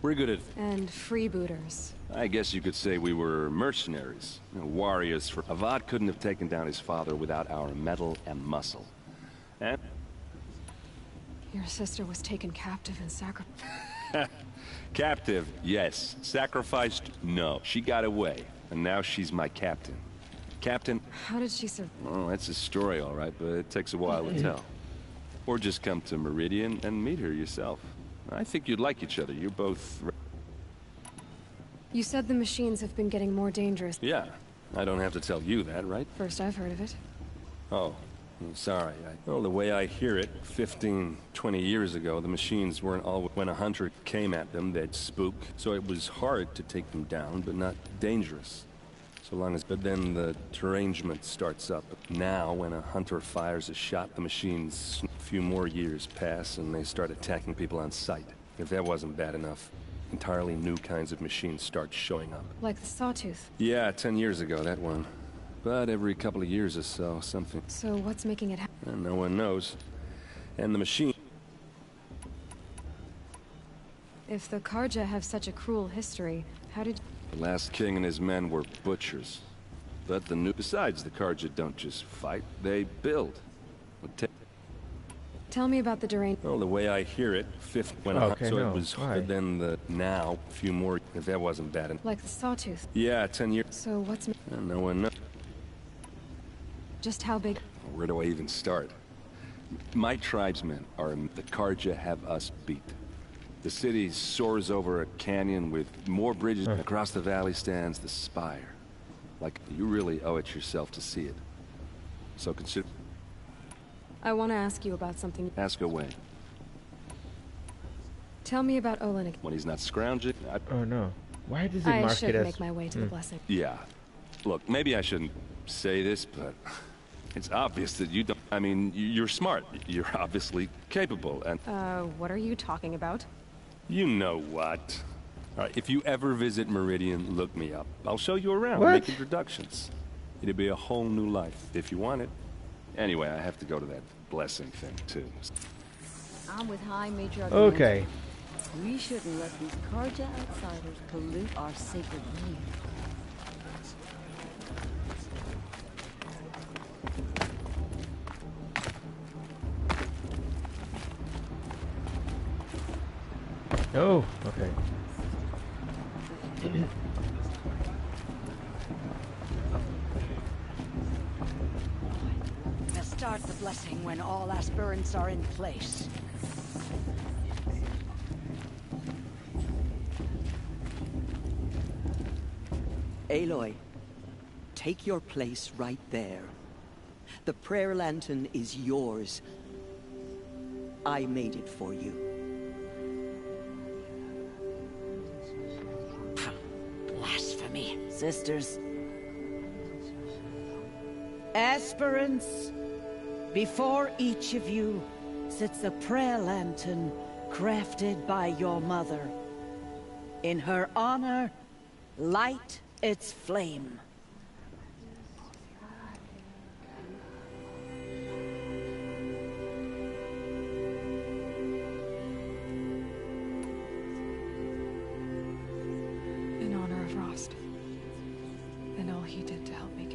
We're good at And freebooters. I guess you could say we were mercenaries, you know, warriors for... Avad couldn't have taken down his father without our metal and muscle. And... Your sister was taken captive and sacrificed. Captive, yes. Sacrificed, no. She got away, and now she's my captain. Captain, How did she survive? well, that's a story, all right, but it takes a while to tell. Or just come to Meridian and meet her yourself. I think you'd like each other. You're both... You said the machines have been getting more dangerous. Yeah, I don't have to tell you that, right? First I've heard of it. Oh, I'm sorry. I, well, the way I hear it, 15, 20 years ago, the machines weren't all... When a hunter came at them, they'd spook. So it was hard to take them down, but not dangerous. So long as... But then the derangement starts up. Now, when a hunter fires a shot, the machines... A few more years pass, and they start attacking people on sight. If that wasn't bad enough, entirely new kinds of machines start showing up. Like the Sawtooth. Yeah, ten years ago, that one. But every couple of years or so, something... So what's making it happen? No one knows. And the machine... If the Carja have such a cruel history, how did... The last king and his men were butchers. But the new... Besides, the Carja don't just fight, they build. What ta- Tell me about the Durain... Well, the way I hear it, fifth... When a, Okay, so no, it was... why? But then the... Now, a few more... If that wasn't bad enough. Like the Sawtooth. Yeah, ten years... So what's... ma- no one knows. Just how big... Where do I even start? My tribesmen are the Carja have us beat. The city soars over a canyon with more bridges. Across the valley stands the spire. Like, you really owe it yourself to see it. So consider... I want to ask you about something. Ask away. Tell me about Olenek. When he's not scrounging, I... Oh no. Why does it I mark should it as... make my way to the Hmm. blessing. Yeah. Look, maybe I shouldn't say this, but it's obvious that you don't... I mean, you're smart. You're obviously capable, and... Uh, what are you talking about? You know what. All right, if you ever visit Meridian, look me up. I'll show you around, What? make introductions. It'll be a whole new life, if you want it. Anyway, I have to go to that blessing thing, too. I'm with High Matriarch. Okay. We shouldn't let these Carja outsiders pollute our sacred land. Oh, okay. start the blessing when all aspirants are in place. Aloy, take your place right there. The prayer lantern is yours. I made it for you. Blasphemy. Sisters. Aspirants, before each of you sits a prayer lantern crafted by your mother. In her honor, light its flame. In honor of Rost. And all he did to help me get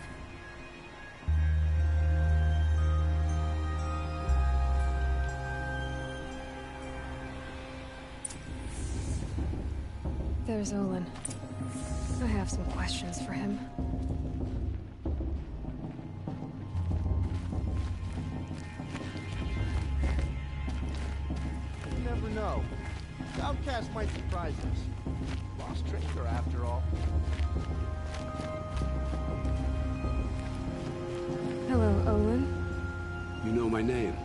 There's Olin. I have some questions for him. You never know. The Outcast might surprise us. Lost Tracer, after all. Hello, Olin. You know my name.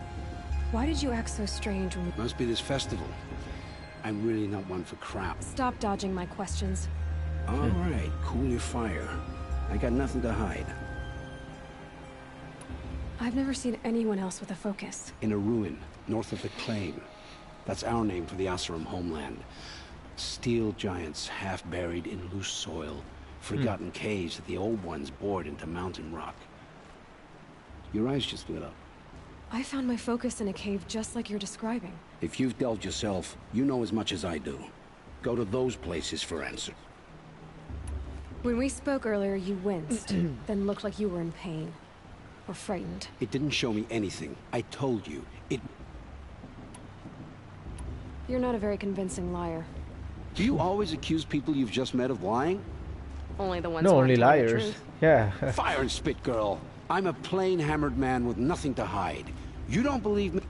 Why did you act so strange when we... Must be this festival. I'm really not one for crap. Stop dodging my questions. All right, cool your fire. I got nothing to hide. I've never seen anyone else with a focus. In a ruin, north of the Claim. That's our name for the Oseram homeland. Steel giants half buried in loose soil. Forgotten hmm. caves that the old ones bored into mountain rock. Your eyes just lit up. I found my focus in a cave just like you're describing. If you've delved yourself, you know as much as I do. Go to those places for answers. When we spoke earlier, you winced, then looked like you were in pain. Or frightened. It didn't show me anything. I told you. It... You're not a very convincing liar. Do you always accuse people you've just met of lying? Only the ones No, who only aren't the liars. truth. Yeah. Fire and spit, girl. I'm a plain hammered man with nothing to hide. You don't believe me?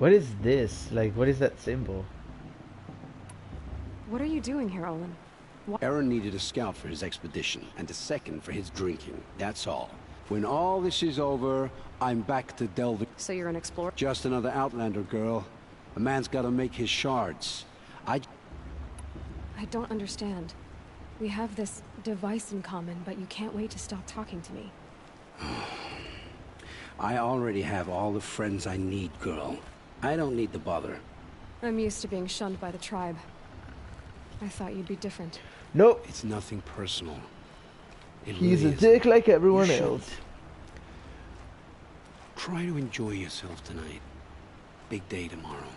What is this? Like, what is that symbol? What are you doing here, Olin? Erend needed a scout for his expedition, and a second for his drinking. That's all. When all this is over, I'm back to delving. So you're an explorer? Just another Outlander girl. A man's gotta make his shards. I... I don't understand. We have this device in common, but you can't wait to stop talking to me. I already have all the friends I need, girl. I don't need the bother. I'm used to being shunned by the tribe. I thought you'd be different. Nope. It's nothing personal. It He's really a isn't. dick like everyone You else. Try to enjoy yourself tonight. Big day tomorrow.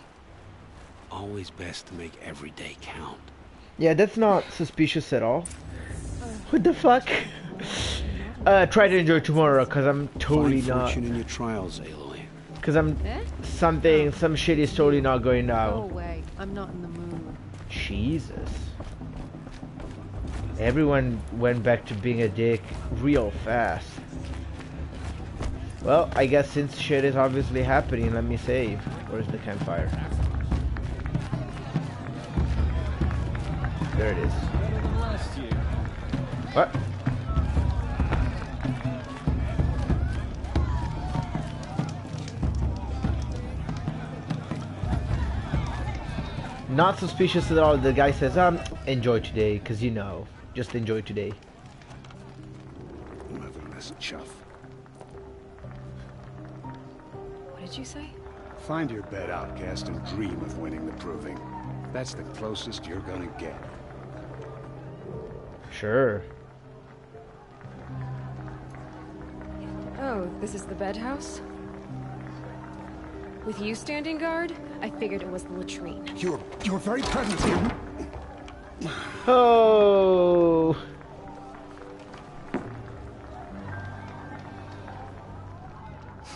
Always best to make every day count. Yeah, that's not suspicious at all. What the fuck? Uh, try to enjoy tomorrow, cause I'm totally Find not. fortune in your trials, Aloy. Cause I'm Eh? something, some shit is totally not going Go down. away. I'm not in the mood. Jesus. Everyone went back to being a dick real fast. Well, I guess since shit is obviously happening, let me save. Where's the campfire? There it is. What? Not suspicious at all. The guy says, um, enjoy today, because you know. Just enjoy today. Motherless chuff. What did you say? Find your bed, outcast, and dream of winning the proving. That's the closest you're gonna get. Sure. Oh, this is the bed house? With you standing guard, I figured it was the latrine. Your your very presence here. Oh.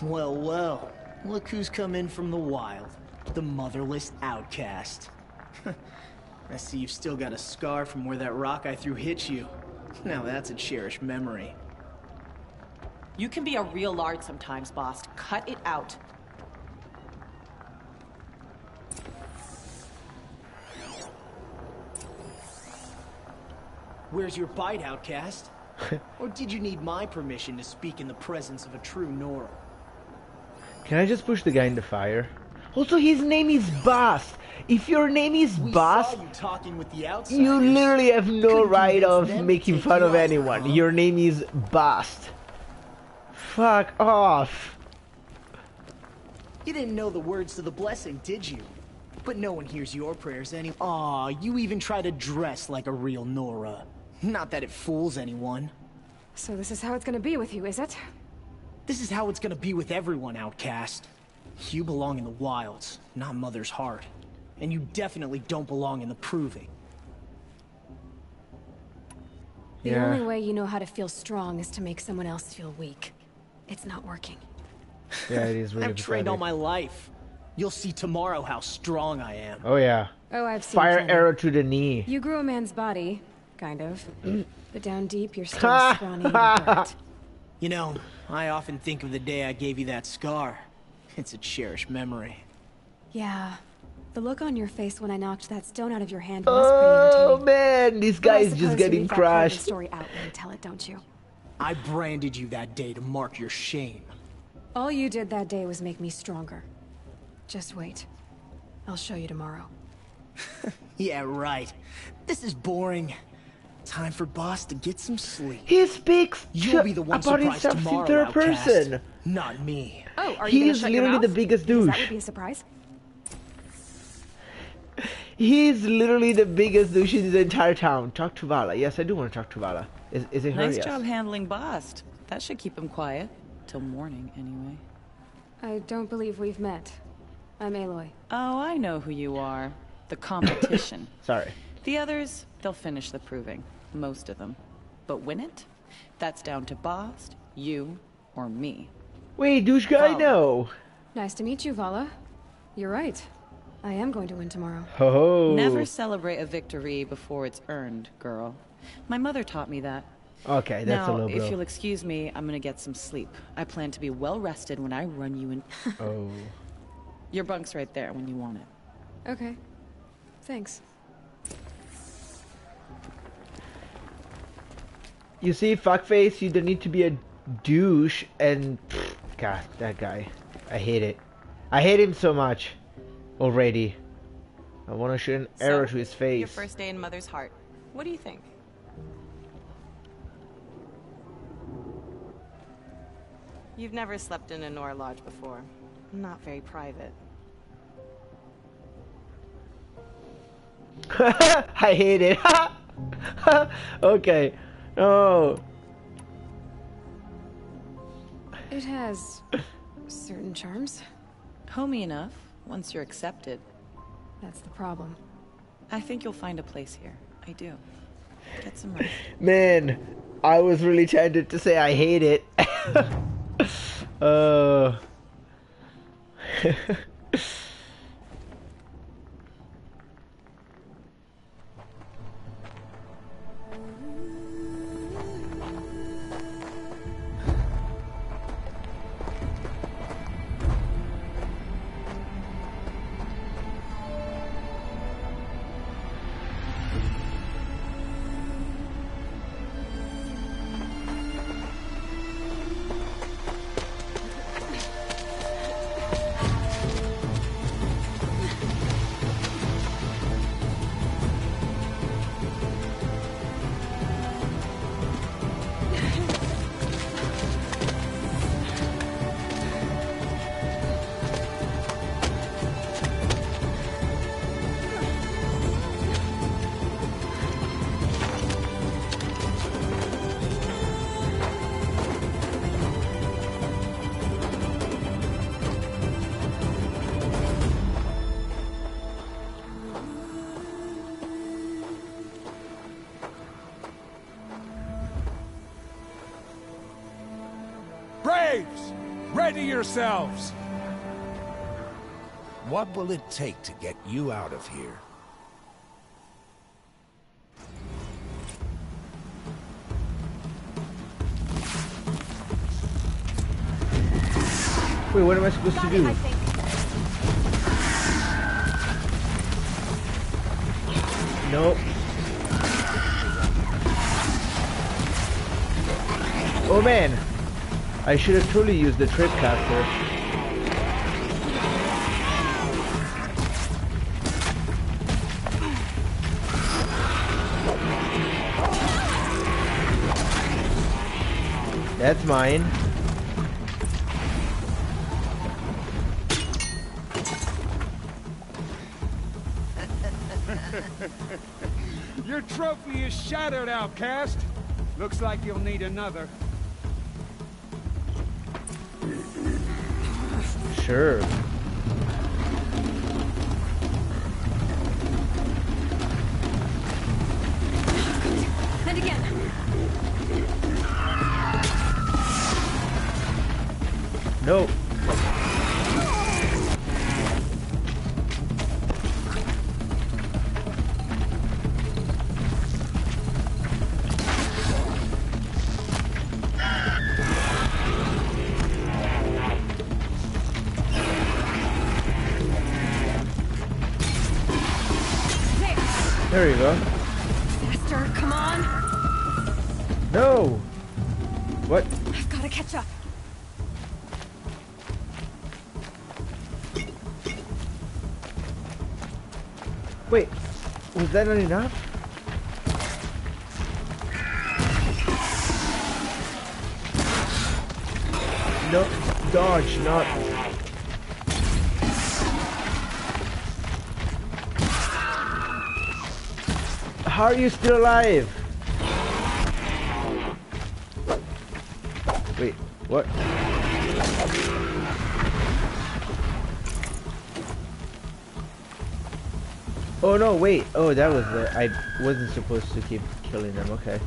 Well, well. Look who's come in from the wild. The motherless outcast. I see you've still got a scar from where that rock I threw hit you. Now that's a cherished memory. You can be a real lard sometimes, Bast. Cut it out. Where's your bite, outcast? or did you need my permission to speak in the presence of a true Nora? Can I just push the guy in the fire? Also, his name is Bast. If your name is We Bast, you talking with the you literally have no Couldn't right of making fun of anyone. huh? Your name is Bast. Fuck off. You didn't know the words to the blessing, did you? But no one hears your prayers any- Aw, you even try to dress like a real Nora. Not that it fools anyone. So this is how it's gonna be with you, is it? This is how it's gonna be with everyone, outcast. You belong in the wilds, not Mother's heart. And you definitely don't belong in the proving. The Yeah. only way you know how to feel strong is to make someone else feel weak. It's not working. Yeah, it is really I've trained all my life. You'll see tomorrow how strong I am. Oh yeah. Oh, I've seen Fire plenty. arrow to the knee. You grew a man's body, kind of. but down deep, you're still scrawny and burnt. You know, I often think of the day I gave you that scar. It's a cherished memory. Yeah. The look on your face when I knocked that stone out of your hand was pretty Oh man, this But guy I is suppose just you getting leave that part the crushed. story out when you tell it, don't you? I branded you that day to mark your shame. All you did that day was make me stronger. Just wait. I'll show you tomorrow. Yeah, right. This is boring. Time for boss to get some sleep. He speaks You'll be the one about surprised himself in tomorrow, third outcast. person. Not me. Oh, are He you gonna is literally the biggest Because That would be a surprise. He's literally the biggest douche in the entire town. Talk to Vala. Yes, I do want to talk to Vala. Is, is it her? Nice Yes. job handling Bast. That should keep him quiet. Till morning, anyway. I don't believe we've met. I'm Aloy. Oh, I know who you are. The competition. Sorry. the others, they'll finish the proving. Most of them. But win it? That's down to Bast, you, or me. Wait, douche guy? Vala. No. Nice to meet you, Vala. You're right. I am going to win tomorrow. Oh. Never celebrate a victory before it's earned, girl. My mother taught me that. Okay, that's now, Aloy if you'll excuse me, I'm gonna get some sleep. I plan to be well rested when I run you in. Oh. Your bunk's right there when you want it. Okay. Thanks. You see, fuckface, you don't need to be a douche and... pfft, God, that guy. I hate it. I hate him so much. Already. I want to shoot an arrow to his face. Your first day in Mother's Heart. What do you think? You've never slept in a Nora lodge before. Not very private. I hate it. okay. Oh. It has certain charms. Homey enough, once you're accepted. That's the problem. I think you'll find a place here. I do. Get some rest. Man, I was really tempted to say I hate it. uh. Ready yourselves! What will it take to get you out of here? Wait, what am I supposed to do? Nope. Oh man, I should have truly used the trip caster. That's mine. Your trophy is shattered, outcast. Looks like you'll need another. Sure. There you go. Faster, come on. No. What? I've got to catch up. Wait, was that not enough? No, dodge, not. How are you still alive? Wait, what? Oh no, wait. Oh, that was the. I wasn't supposed to keep killing them. Okay.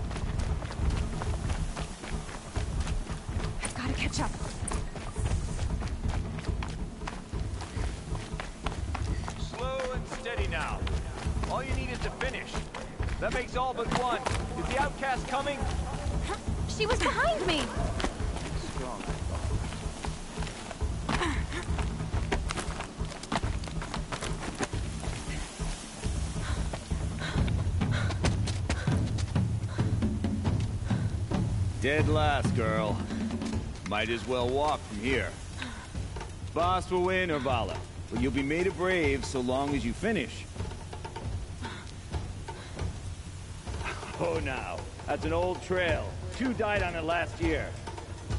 Last, girl. Might as well walk from here. Bast will win or Vala, but you'll be made a brave so long as you finish. Oh, now. That's an old trail. Two died on it last year.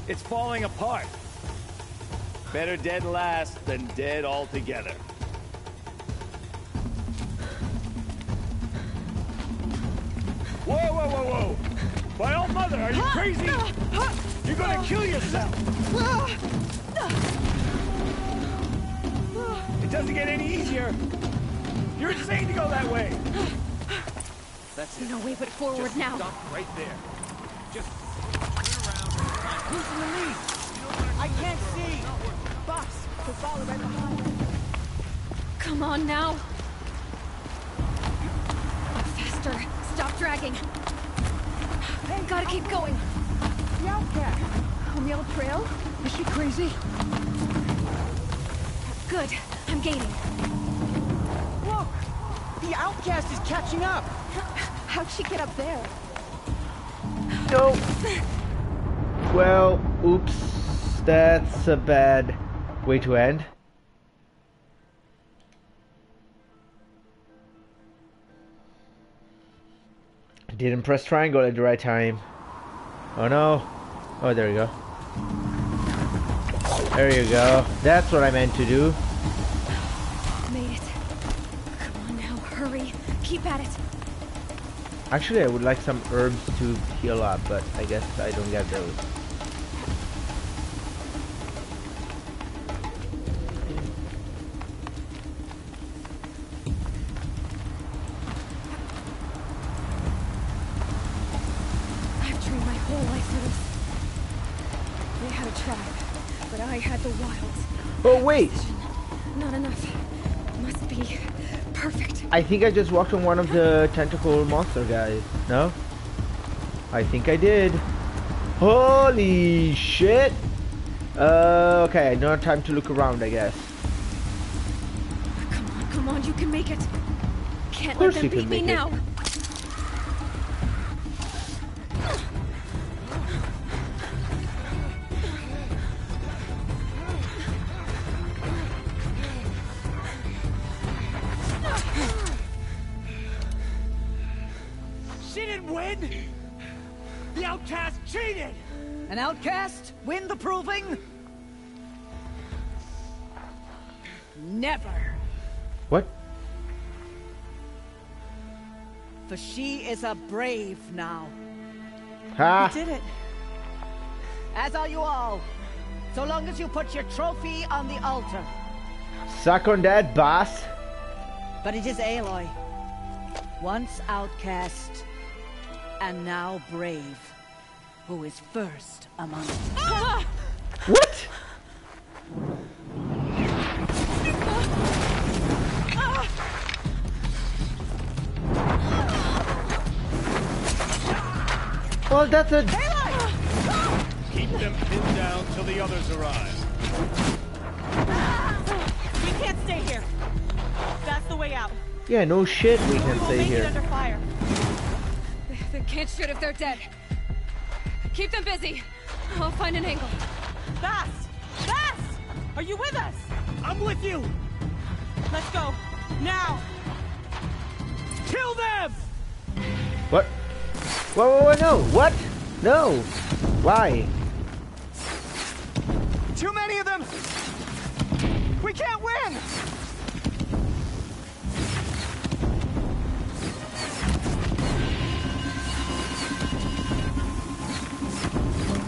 It's falling apart. Better dead last than dead altogether. My are you crazy? You're gonna kill yourself! It doesn't get any easier! You're insane to go that way! That's it. No way but forward Just now. Stop right there. Just turn around. Who's in the lead? I can't see! Bast, the follow right behind. Come on now. Faster. Stop dragging. Gotta keep going. The outcast. On the old trail? Is she crazy? Good. I'm gaining. Look! The outcast is catching up! How'd she get up there? No. Well, oops. That's a bad way to end. Didn't press triangle at the right time. Oh no. Oh, there you go. There you go. That's what I meant to do. Made it. Come on now, hurry. Keep at it. Actually, I would like some herbs to heal up, but I guess I don't get those. I think I just walked on one of the tentacle monster guys. No? I think I did. Holy shit! Uh, okay, no time to look around, I guess. Come on, come on, you can make it. Can't let them beat me it. Outcast? Win the proving? Never. What? For she is a brave now. Ha! You did it. As are you all. So long as you put your trophy on the altar. Suck on that, boss. But it is Aloy. Once outcast, and now brave, who is first among us. Ah! What? Well, that's a. Keep them pinned down till the others arrive. We can't stay here. That's the way out. Yeah, no shit we We can will say make it here. under fire. They can't shoot if they're dead. Keep them busy. I'll find an angle. Fast! Fast! Are you with us? I'm with you! Let's go. Now! Kill them! What? Whoa, whoa, whoa, no! What? No! Why? Too many of them! We can't win!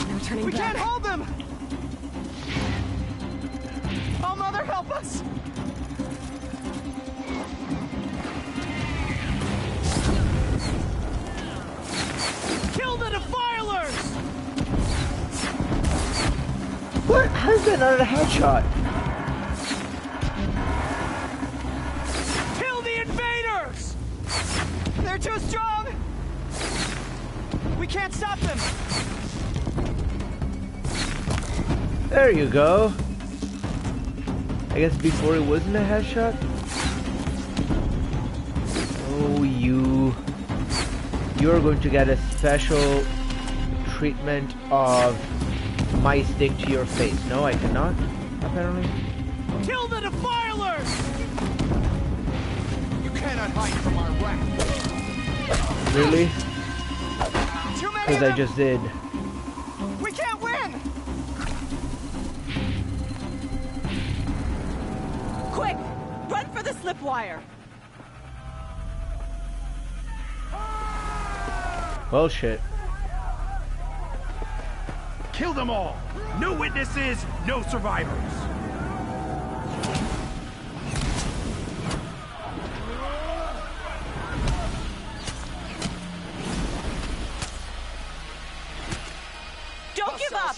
No turning We back. can't hold them! Help us! Kill the defilers! What? How's that not a headshot? Kill the invaders! They're too strong! We can't stop them! There you go. I guess before it wasn't a headshot. Oh, you. You're going to get a special treatment of my stick to your face. No, I cannot, apparently. Kill the defilers! You cannot hide from our wrath. Really? Because I just did. Wire! Well, shit. Kill them all! No witnesses, no survivors! Don't give up!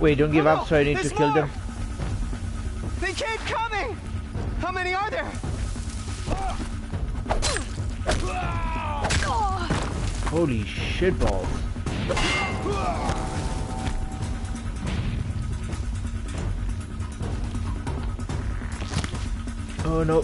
Wait, don't give Oh, up, so I need to kill more! them. Holy shit balls. Oh no.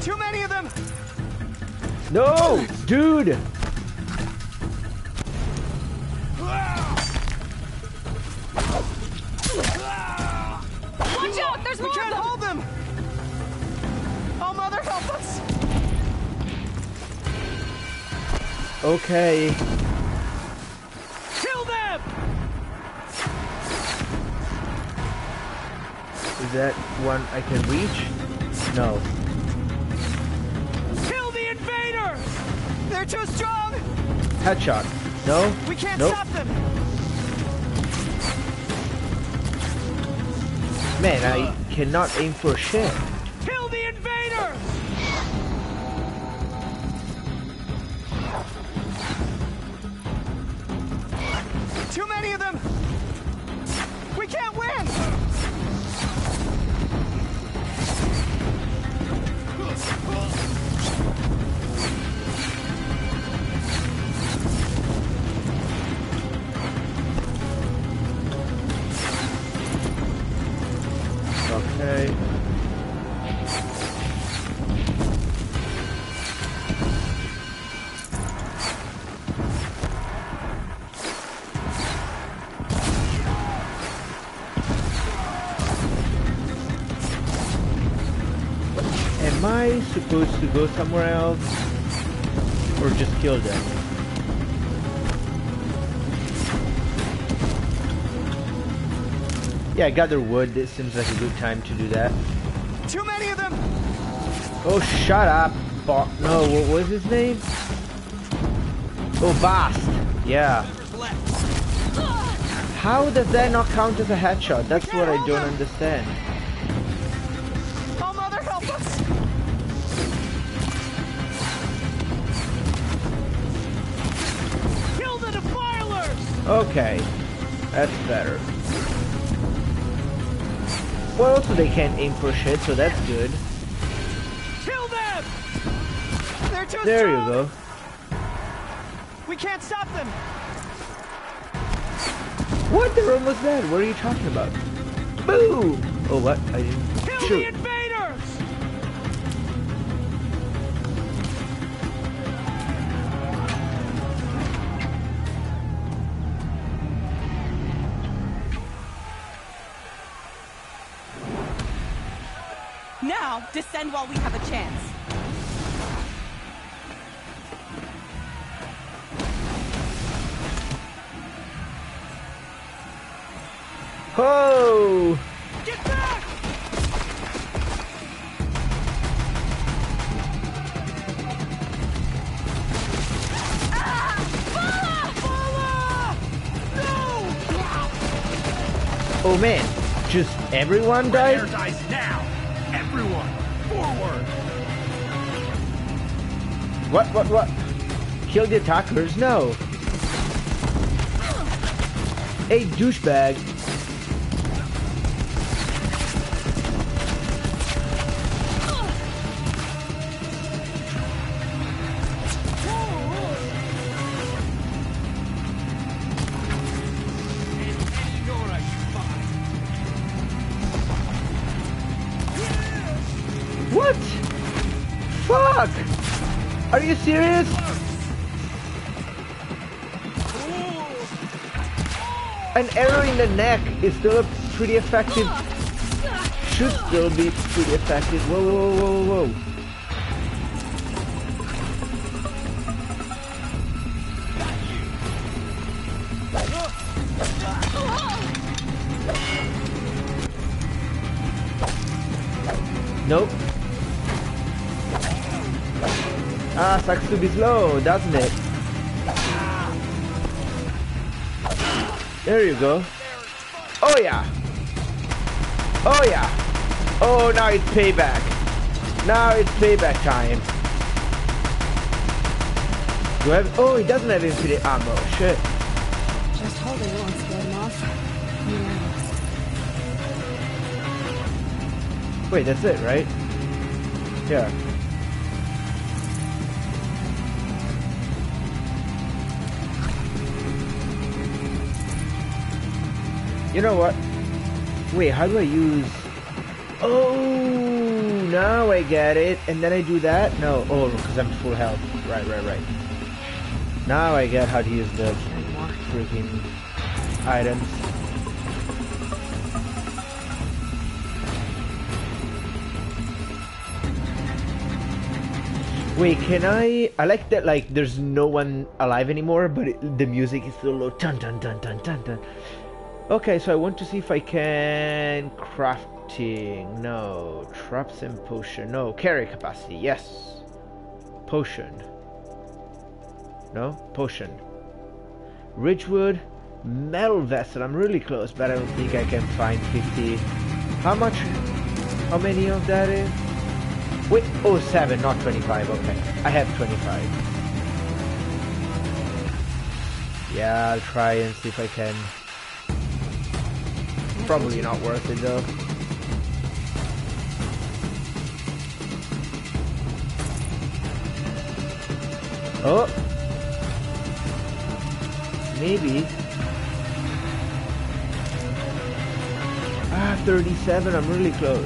Too many of them! No! Dude! Okay. Kill them! Is that one I can reach? No. Kill the invaders! They're too strong! Headshot. No? We can't nope. stop them! Man, I cannot aim for shit. Supposed to go somewhere else? Or just kill them? Yeah, I gather wood. This seems like a good time to do that. Too many of them! Oh, shut up. Bo no, what was his name? Oh, Bast. Yeah. How does that not count as a headshot? That's what I don't understand. Okay. That's better. Well, also they can't aim for shit, so that's good. Kill them! They're too There you go. We can't stop them! What the room was that? What are you talking about? Boom! Oh, what? I didn't Kill shoot. Now, descend while we have a chance. Ho! Get back! Oh man, just everyone died? dies What, what, what? Kill the attackers? No. Hey, douchebag. Neck is still a pretty effective. Should still be pretty effective. Whoa, whoa, whoa, whoa, whoa. Nope. Ah, sucks to be slow, doesn't it? There you go. Oh yeah. Oh yeah. Oh, now it's payback. Now it's payback time. Do I have? Oh, he doesn't have infinite ammo. Shit. Just holding won't scare him off. Yeah. Wait, that's it, right? Yeah. You know what? Wait, how do I use... Oh, now I get it. And then I do that? No, oh, because I'm full health. Right, right, right. Now I get how to use the freaking items. Wait, can I? I like that. Like, there's no one alive anymore, but it, the music is still low. Dun dun dun dun dun dun. Okay, so I want to see if I can crafting. No, traps and potion. No, carry capacity. Yes, potion. No, potion. Ridgewood, metal vessel. I'm really close, but I don't think I can find 50. How much? How many of that is? Wait, oh, seven, not 25. Okay, I have 25. Yeah, I'll try and see if I can. Probably not worth it though. Oh! Maybe. Ah, 37, I'm really close.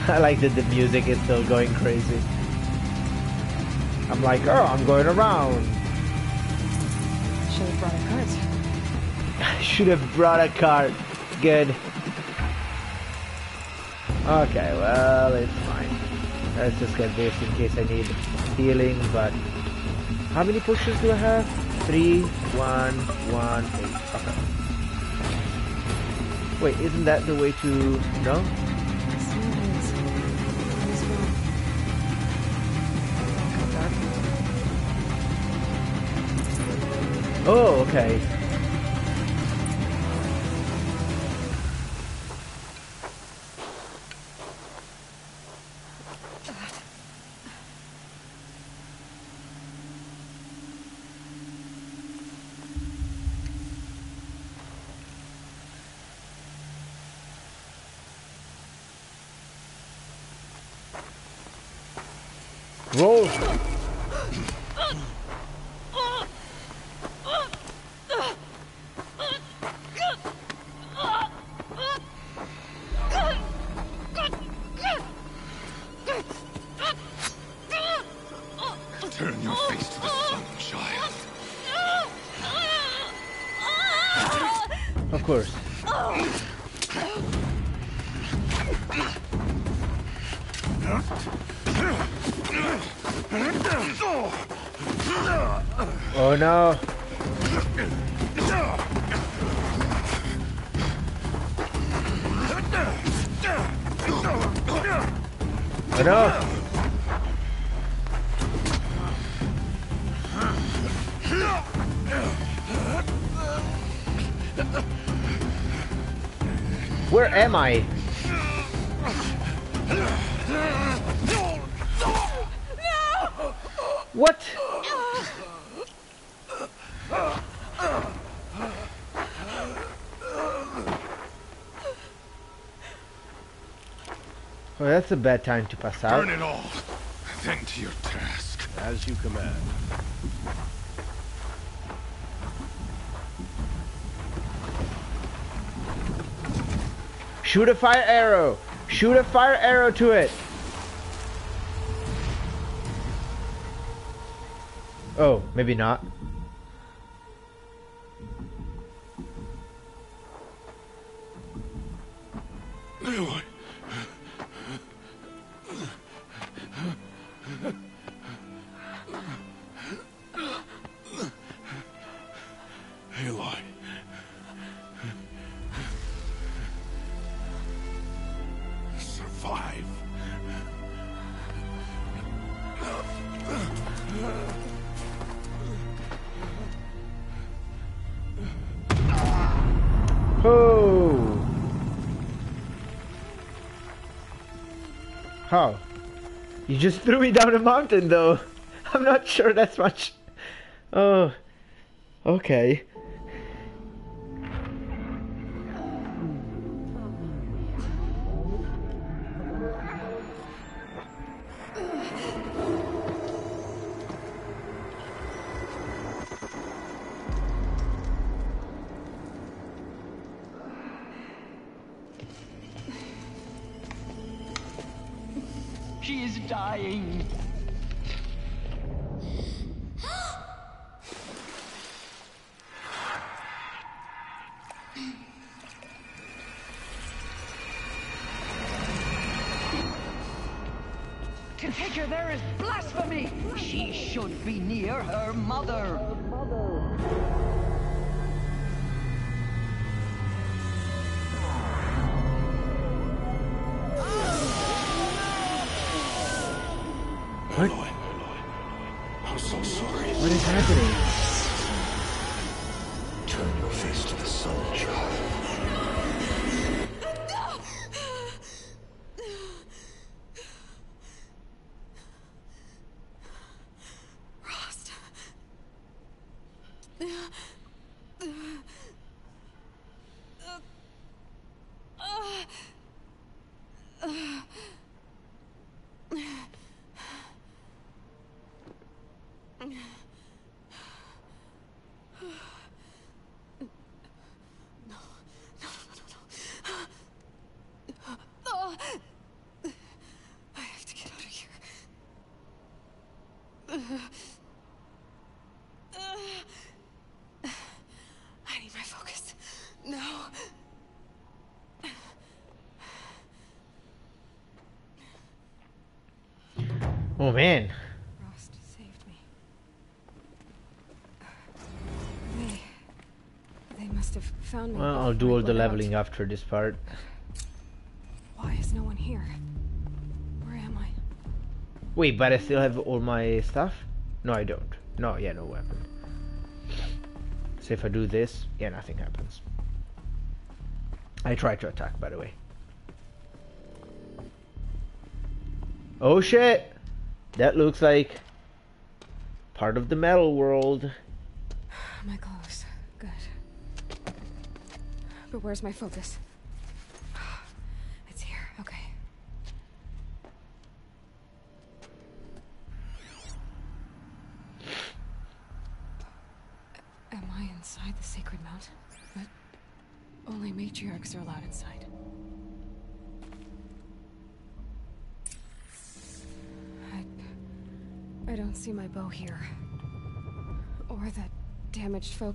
I like that the music is still going crazy. I'm like, oh, I'm going around. Should have brought a cart. I should have brought a cart. Good. Okay, well, it's fine. Let's just get this in case I need healing, but... How many pushes do I have? Three, one, one, eight. Okay. Wait, isn't that the way to... No? Oh, okay. No. That's a bad time to pass out. Burn it all. Then to your task. As you command. Shoot a fire arrow. Shoot a fire arrow to it. Oh, maybe not. Just threw me down a mountain though. I'm not sure that's much. Oh. Okay. Dying. To take her there is blasphemy. She should be near her mother. Oh man. Rost saved me. They... They must have found me. Well, I'll do all the went out. leveling after this part. Why is no one here? Where am I? Wait, but I still have all my stuff? No, I don't. No, yeah, no weapon. So if I do this, yeah, nothing happens. I tried to attack, by the way. Oh shit! That looks like part of the metal world. My clothes. Good. But where's my focus?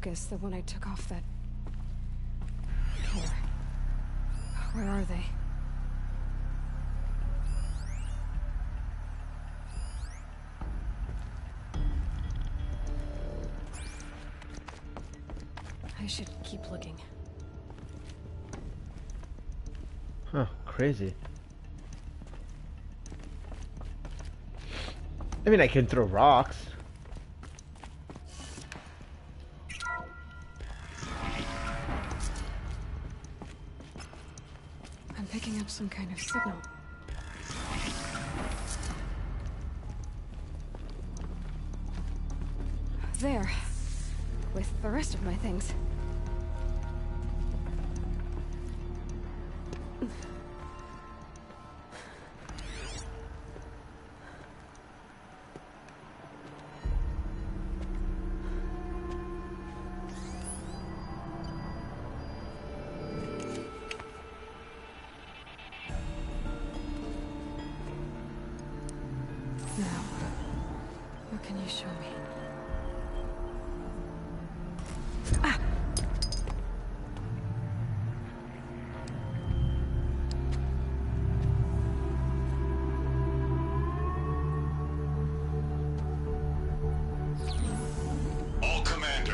Focus, the one I took off that... Here. Where are they? I should keep looking. Huh, crazy. I mean, I can throw rocks. Some kind of signal. There. With the rest of my things.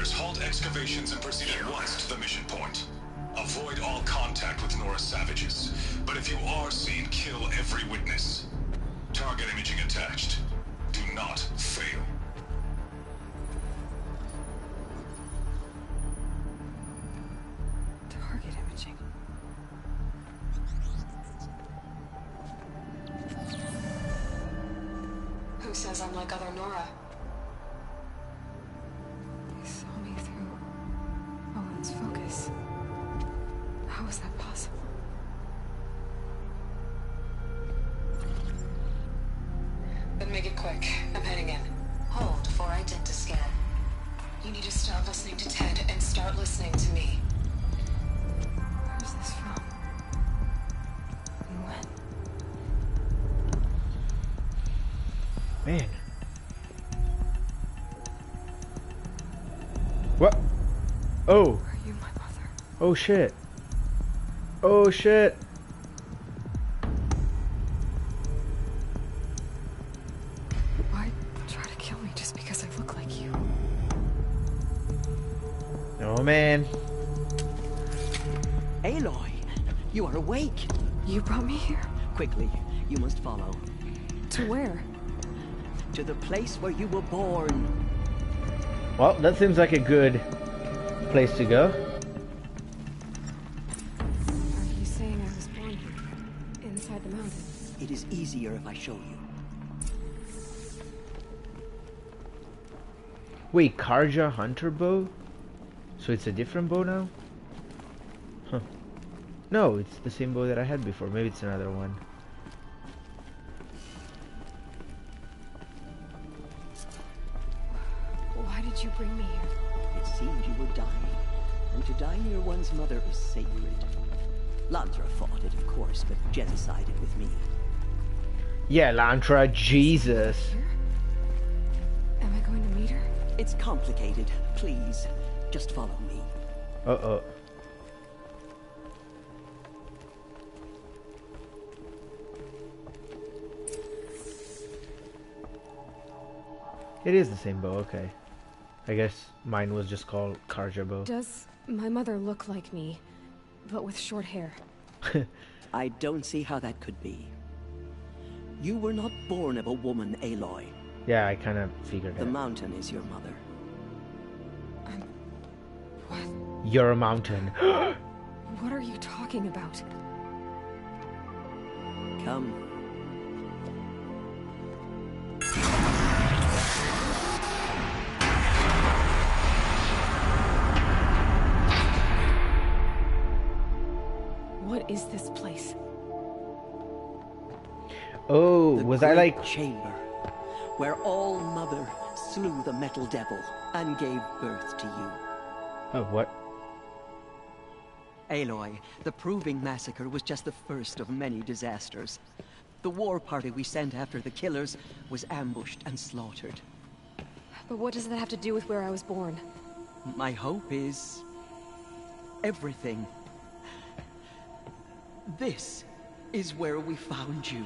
Halt excavations and proceed at once to the mission point. Avoid all contact with Nora savages. But if you are seen, kill every witness. Target imaging attached. Do not fail. Oh shit. Oh shit. Why try to kill me just because I look like you? Oh man. Aloy, you are awake. You brought me here? Quickly, you must follow. To where? To the place where you were born. Well, that seems like a good place to go. If I show you. Wait, Carja Hunter bow? So it's a different bow now? Huh. No, it's the same bow that I had before. Maybe it's another one. Why did you bring me here? It seemed you were dying, and to die near one's mother is sacred. Lansra fought it, of course, but Jezza sided with me. Yeah, Lantra, Jesus. Am I going to meet her? It's complicated. Please, just follow me. Uh-oh. It is the same bow, okay. I guess mine was just called Carja bow. Does my mother look like me, but with short hair? I don't see how that could be. You were not born of a woman, Aloy. Yeah, I kind of figured The it. mountain is your mother. What? You're a mountain. What are you talking about? Come. What is this place? Oh, The was I great like? chamber where All Mother slew the metal devil and gave birth to you? Oh, what? Aloy, the Proving Massacre was just the first of many disasters. The war party we sent after the killers was ambushed and slaughtered. But what does that have to do with where I was born? My hope is... everything. This is where we found you.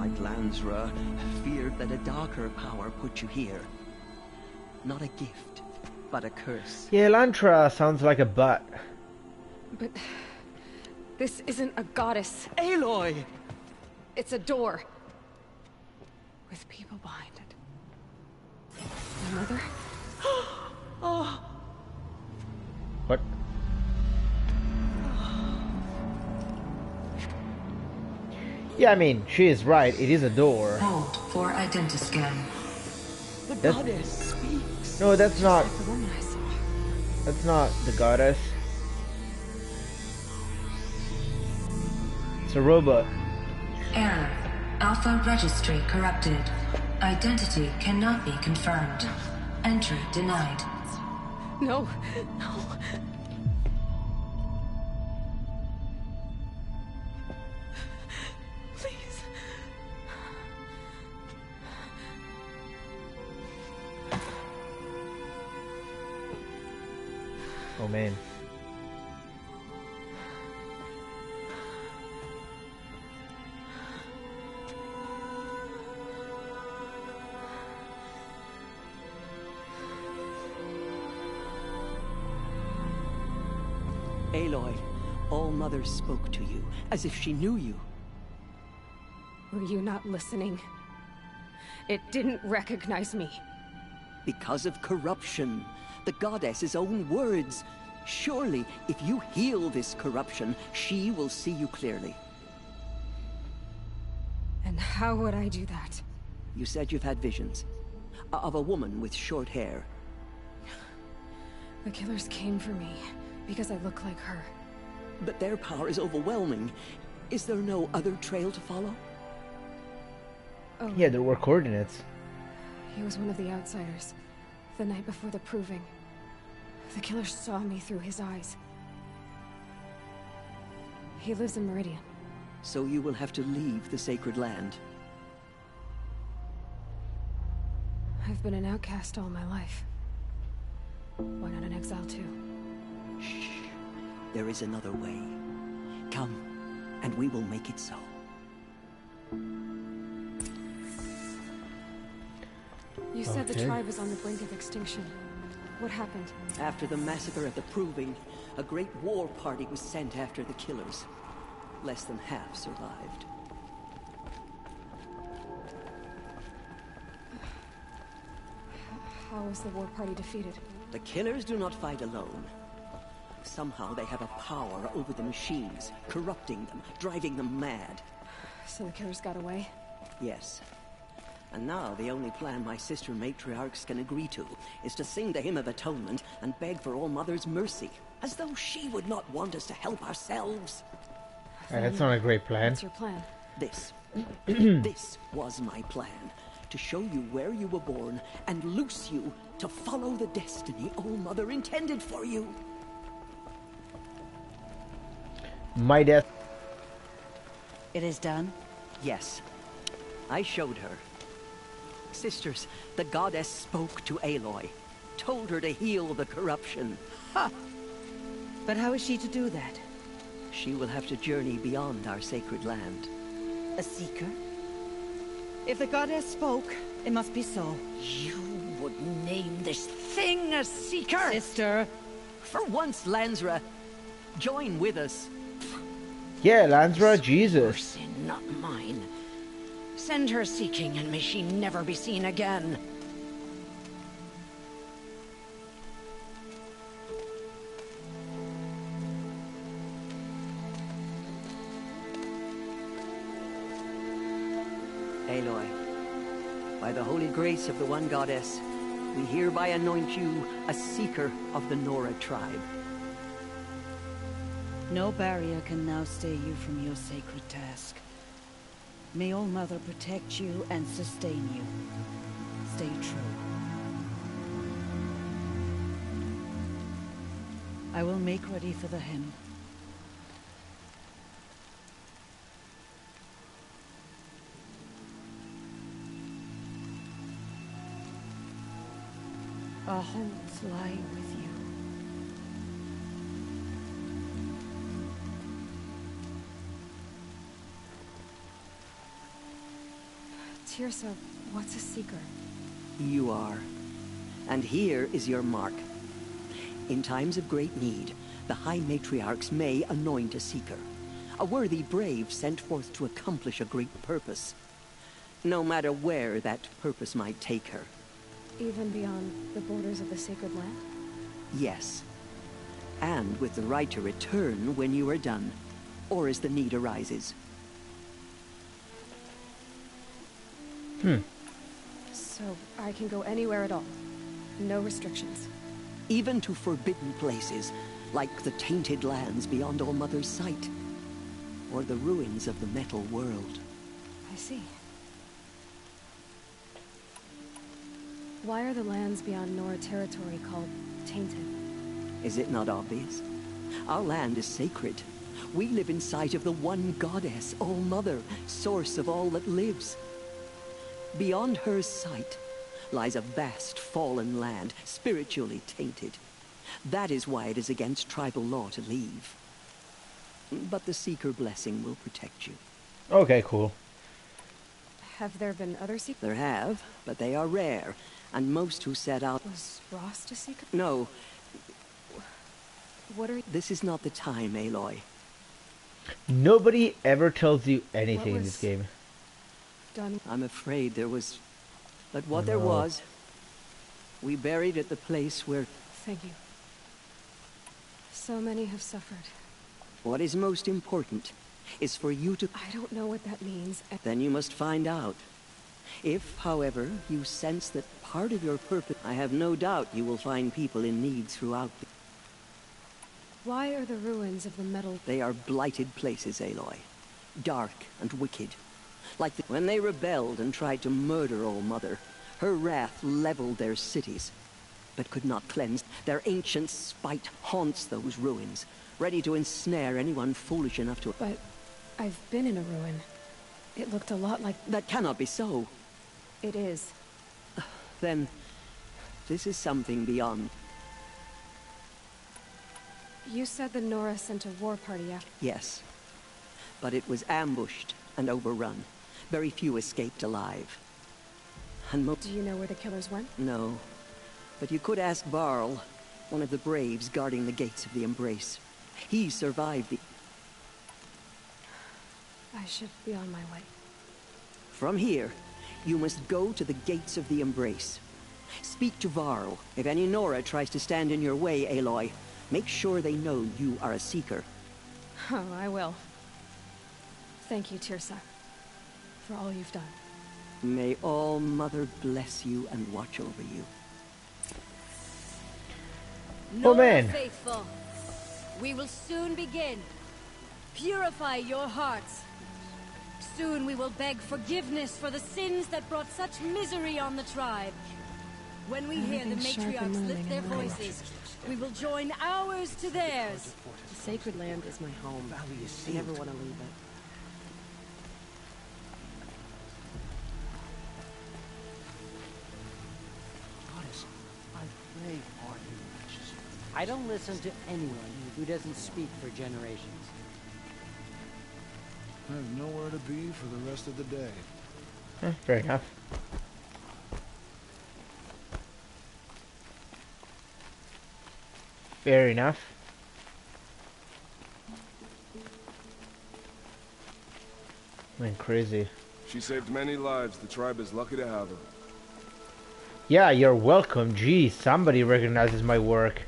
like Lansra, feared that a darker power put you here. Not a gift, but a curse. Yeah, Elantra sounds like a butt. But... This isn't a goddess. Aloy! It's a door. With people behind it. My mother? Yeah, I mean, she is right. It is a door. Hold for identiscan. the That's- goddess speaks. No, that's not. The woman I saw. That's not the goddess. It's a robot. Error. Alpha registry corrupted. Identity cannot be confirmed. Entry denied. No, no. Man. Aloy, All Mother spoke to you, as if she knew you. Were you not listening? It didn't recognize me. Because of corruption. The goddess's own words. Surely, if you heal this corruption, she will see you clearly. And how would I do that? You said you've had visions. Uh, of a woman with short hair. The killers came for me because I look like her. But their power is overwhelming. Is there no other trail to follow? Oh, Yeah, there were coordinates. he was one of the outsiders. The night before the proving. The killer saw me through his eyes. He lives in Meridian. So you will have to leave the sacred land. I've been an outcast all my life. Why not an exile too? Shh. There is another way. Come, and we will make it so. You said the tribe was on the brink of extinction. What happened? After the massacre at the Proving, a great war party was sent after the killers. Less than half survived. How was the war party defeated? The killers do not fight alone. Somehow they have a power over the machines, corrupting them, driving them mad. So the killers got away? Yes. And now the only plan my sister matriarchs can agree to is to sing the hymn of atonement and beg for All Mother's mercy, as though she would not want us to help ourselves. Uh, that's not a great plan. What's your plan? This. this was my plan. To show you where you were born and loose you to follow the destiny All Mother intended for you. My death. It is done? Yes. I showed her. Sisters, the goddess spoke to Aloy, told her to heal the corruption. Ha! But how is she to do that? She will have to journey beyond our sacred land. A seeker? If the goddess spoke, it must be so. You would name this thing a seeker? Sister. For once, Lansra, join with us. Yeah, Lansra, Jesus. Sin, not mine. Send her seeking, and may she never be seen again. Aloy, by the holy grace of the One Goddess, we hereby anoint you a seeker of the Nora tribe. No barrier can now stay you from your sacred task. May All Mother protect you and sustain you. Stay true. I will make ready for the hymn. Our holds lie with you. Teersa, what's a seeker? You are. And here is your mark. In times of great need, the High Matriarchs may anoint a seeker. A worthy brave sent forth to accomplish a great purpose. No matter where that purpose might take her. Even beyond the borders of the sacred land? Yes. And with the right to return when you are done, or as the need arises. Hmm. So I can go anywhere at all. No restrictions. Even to forbidden places, like the tainted lands beyond All Mother's sight. Or the ruins of the metal world. I see. Why are the lands beyond Nora territory called tainted? Is it not obvious? Our land is sacred. We live in sight of the one goddess, All Mother, source of all that lives. Beyond her sight lies a vast fallen land, spiritually tainted. That is why it is against tribal law to leave. But the Seeker blessing will protect you. Okay, cool. Have there been other seekers? There have, but they are rare, and most who set out... Was Rost a seeker? No, What are this is not the time, Aloy. Nobody ever tells you anything in this game. Done? I'm afraid there was... But what Oh, there was, we buried at the place where... Thank you. So many have suffered. What is most important is for you to... I don't know what that means. Then you must find out. If, however, you sense that part of your purpose... I have no doubt you will find people in need throughout the... Why are the ruins of the metal... They are blighted places, Aloy. Dark and wicked. Like the... when they rebelled and tried to murder All Mother, her wrath leveled their cities, but could not cleanse. Their ancient spite haunts those ruins, ready to ensnare anyone foolish enough to... But I've been in a ruin. It looked a lot like... That cannot be so. It is. Then, this is something beyond. You said the Nora sent a war party after... Yes. But it was ambushed and overrun. Very few escaped alive. And mo- Do you know where the killers went? No. But you could ask Varl, one of the braves guarding the gates of the Embrace. He survived the... I should be on my way. From here, you must go to the gates of the Embrace. Speak to Varl. If any Nora tries to stand in your way, Aloy, make sure they know you are a Seeker. Oh, I will. Thank you, Teersa, for all you've done. May All Mother bless you and watch over you. Oh, man. faithful, we will soon begin. Purify your hearts. Soon we will beg forgiveness for the sins that brought such misery on the tribe. When we hear the Everything's sharp and matriarchs lift their in the night. voices, we will join ours to theirs. The sacred land is my home. I never want to leave it. I pray pardon. I don't listen to anyone who doesn't speak for generations. I have nowhere to be for the rest of the day. Huh, fair enough. Fair enough. Went crazy. She saved many lives. The tribe is lucky to have her. Yeah, you're welcome. Gee, somebody recognizes my work.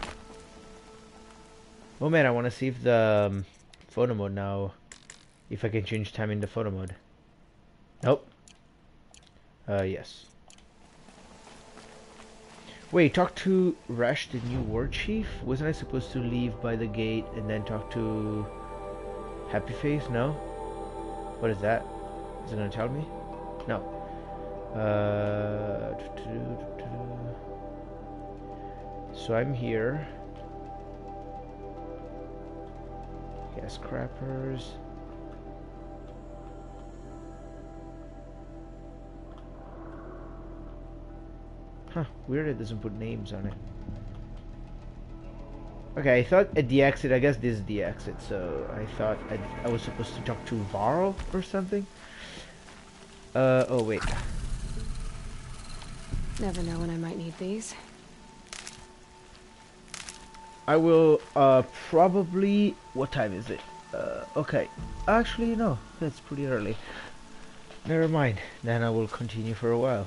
Oh man, I want to see if the um, photo mode now, if I can change time in the photo mode. Nope. Uh, yes. Wait, talk to Resh, the new war chief? Wasn't I supposed to leave by the gate and then talk to Happy Face? No? What is that? Is it gonna tell me? No. Uh, so I'm here. Gas crappers. Huh, weird it doesn't put names on it. Okay, I thought at the exit, I guess this is the exit, so I thought I'd, I was supposed to talk to Varl or something. Uh, oh wait. Never know when I might need these. I will, uh, probably, what time is it? Uh, okay. Actually, no, that's pretty early. Never mind, then I will continue for a while.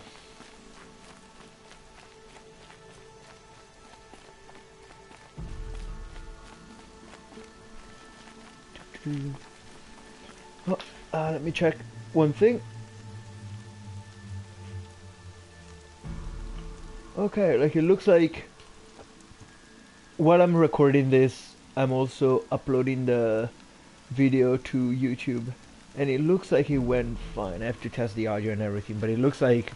Oh, uh, let me check one thing. Okay, like it looks like while I'm recording this, I'm also uploading the video to YouTube. And it looks like it went fine. I have to test the audio and everything, but it looks like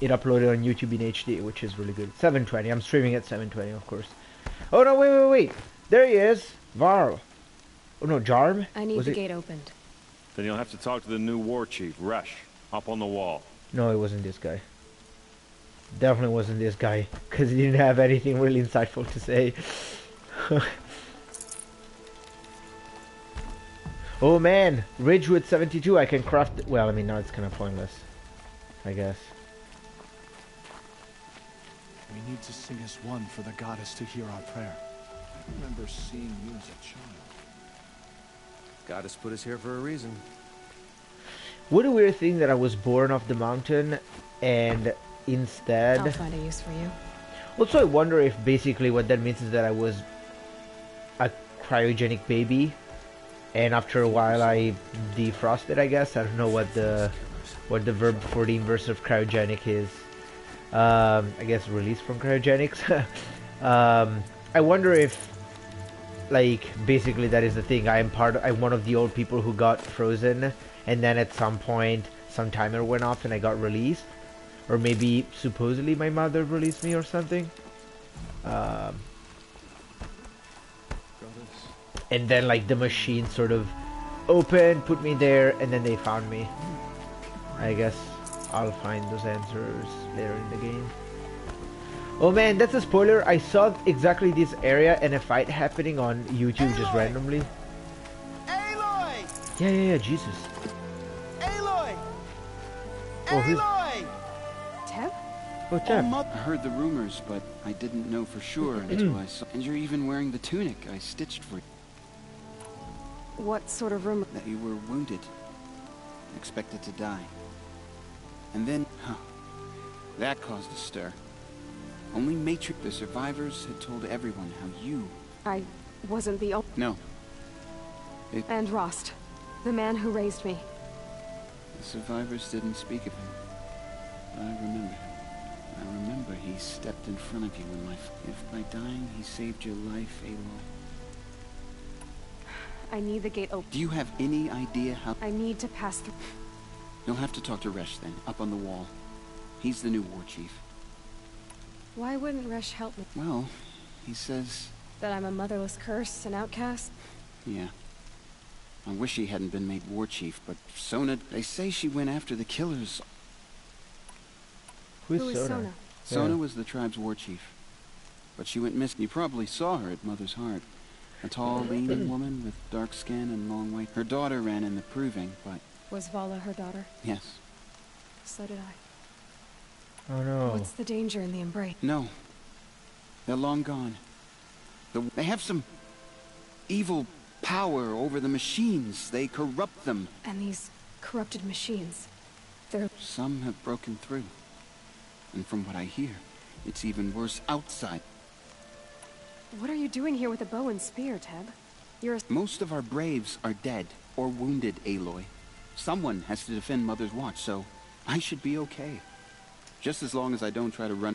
it uploaded on YouTube in HD, which is really good. 720. I'm streaming at 720, of course. Oh no, wait, wait, wait. There he is. Varl. Oh no, Jarm? I need Was the it- gate opened. Then you'll have to talk to the new war chief, Resh, up on the wall. No, it wasn't this guy. Definitely wasn't this guy, because he didn't have anything really insightful to say. oh man, Ridgewood 72, I can craft... Well, I mean, now it's kind of pointless. I guess. We need to sing as one for the goddess to hear our prayer. I remember seeing you as a child. Goddess put us here for a reason. What a weird thing that I was born off the mountain, and instead... I'll find a use for you. Also, I wonder if basically what that means is that I was a cryogenic baby, and after a while I defrosted. I guess I don't know what the what the verb for the inverse of cryogenic is. Um, I guess released from cryogenics. um, I wonder if, like, basically that is the thing. I am part. Of, I'm one of the old people who got frozen, and then at some point some timer went off and I got released or maybe supposedly my mother released me or something. Um, and then like the machine sort of opened, put me there, and then they found me. I guess I'll find those answers later in the game. Oh man, that's a spoiler. I saw exactly this area and a fight happening on YouTube just randomly. Aloy! Yeah, yeah, yeah, Jesus. Aloy! Oh. Teb? Oh, Teb. I heard the rumors, but I didn't know for sure until I saw. And you're even wearing the tunic I stitched for you. What sort of rumor? That you were wounded, expected to die. And then, huh, that caused a stir. Only Matrix, the survivors, had told everyone how you. I wasn't the only. No, it, And Rost, the man who raised me. the survivors didn't speak of him. But I remember. I remember he stepped in front of you when my. f- If by dying he saved your life, Aloy. I need the gate open. Do you have any idea how? I need to pass through. You'll have to talk to Resh then, up on the wall. He's the new war chief. Why wouldn't Resh help me? Well, he says, That I'm a motherless curse, an outcast? yeah. I wish he hadn't been made war chief, but Sona, they say she went after the killers. Who's Who is Sona? Sona? Sona Yeah. was the tribe's war chief. But she went missing. You probably saw her at Mother's Heart. A tall, lean woman with dark skin and long white. Her daughter ran in the proving, but Was Vala her daughter? yes. So did I. Oh no. What's the danger in the embrace? No. They're long gone. The, they have some evil power over the machines. They corrupt them. And these corrupted machines. They're Some have broken through. And from what I hear, it's even worse outside. What are you doing here with a bow and spear, Teb? You're a Most of our braves are dead or wounded, Aloy. Someone has to defend Mother's Watch, so I should be okay. Just as long as I don't try to run.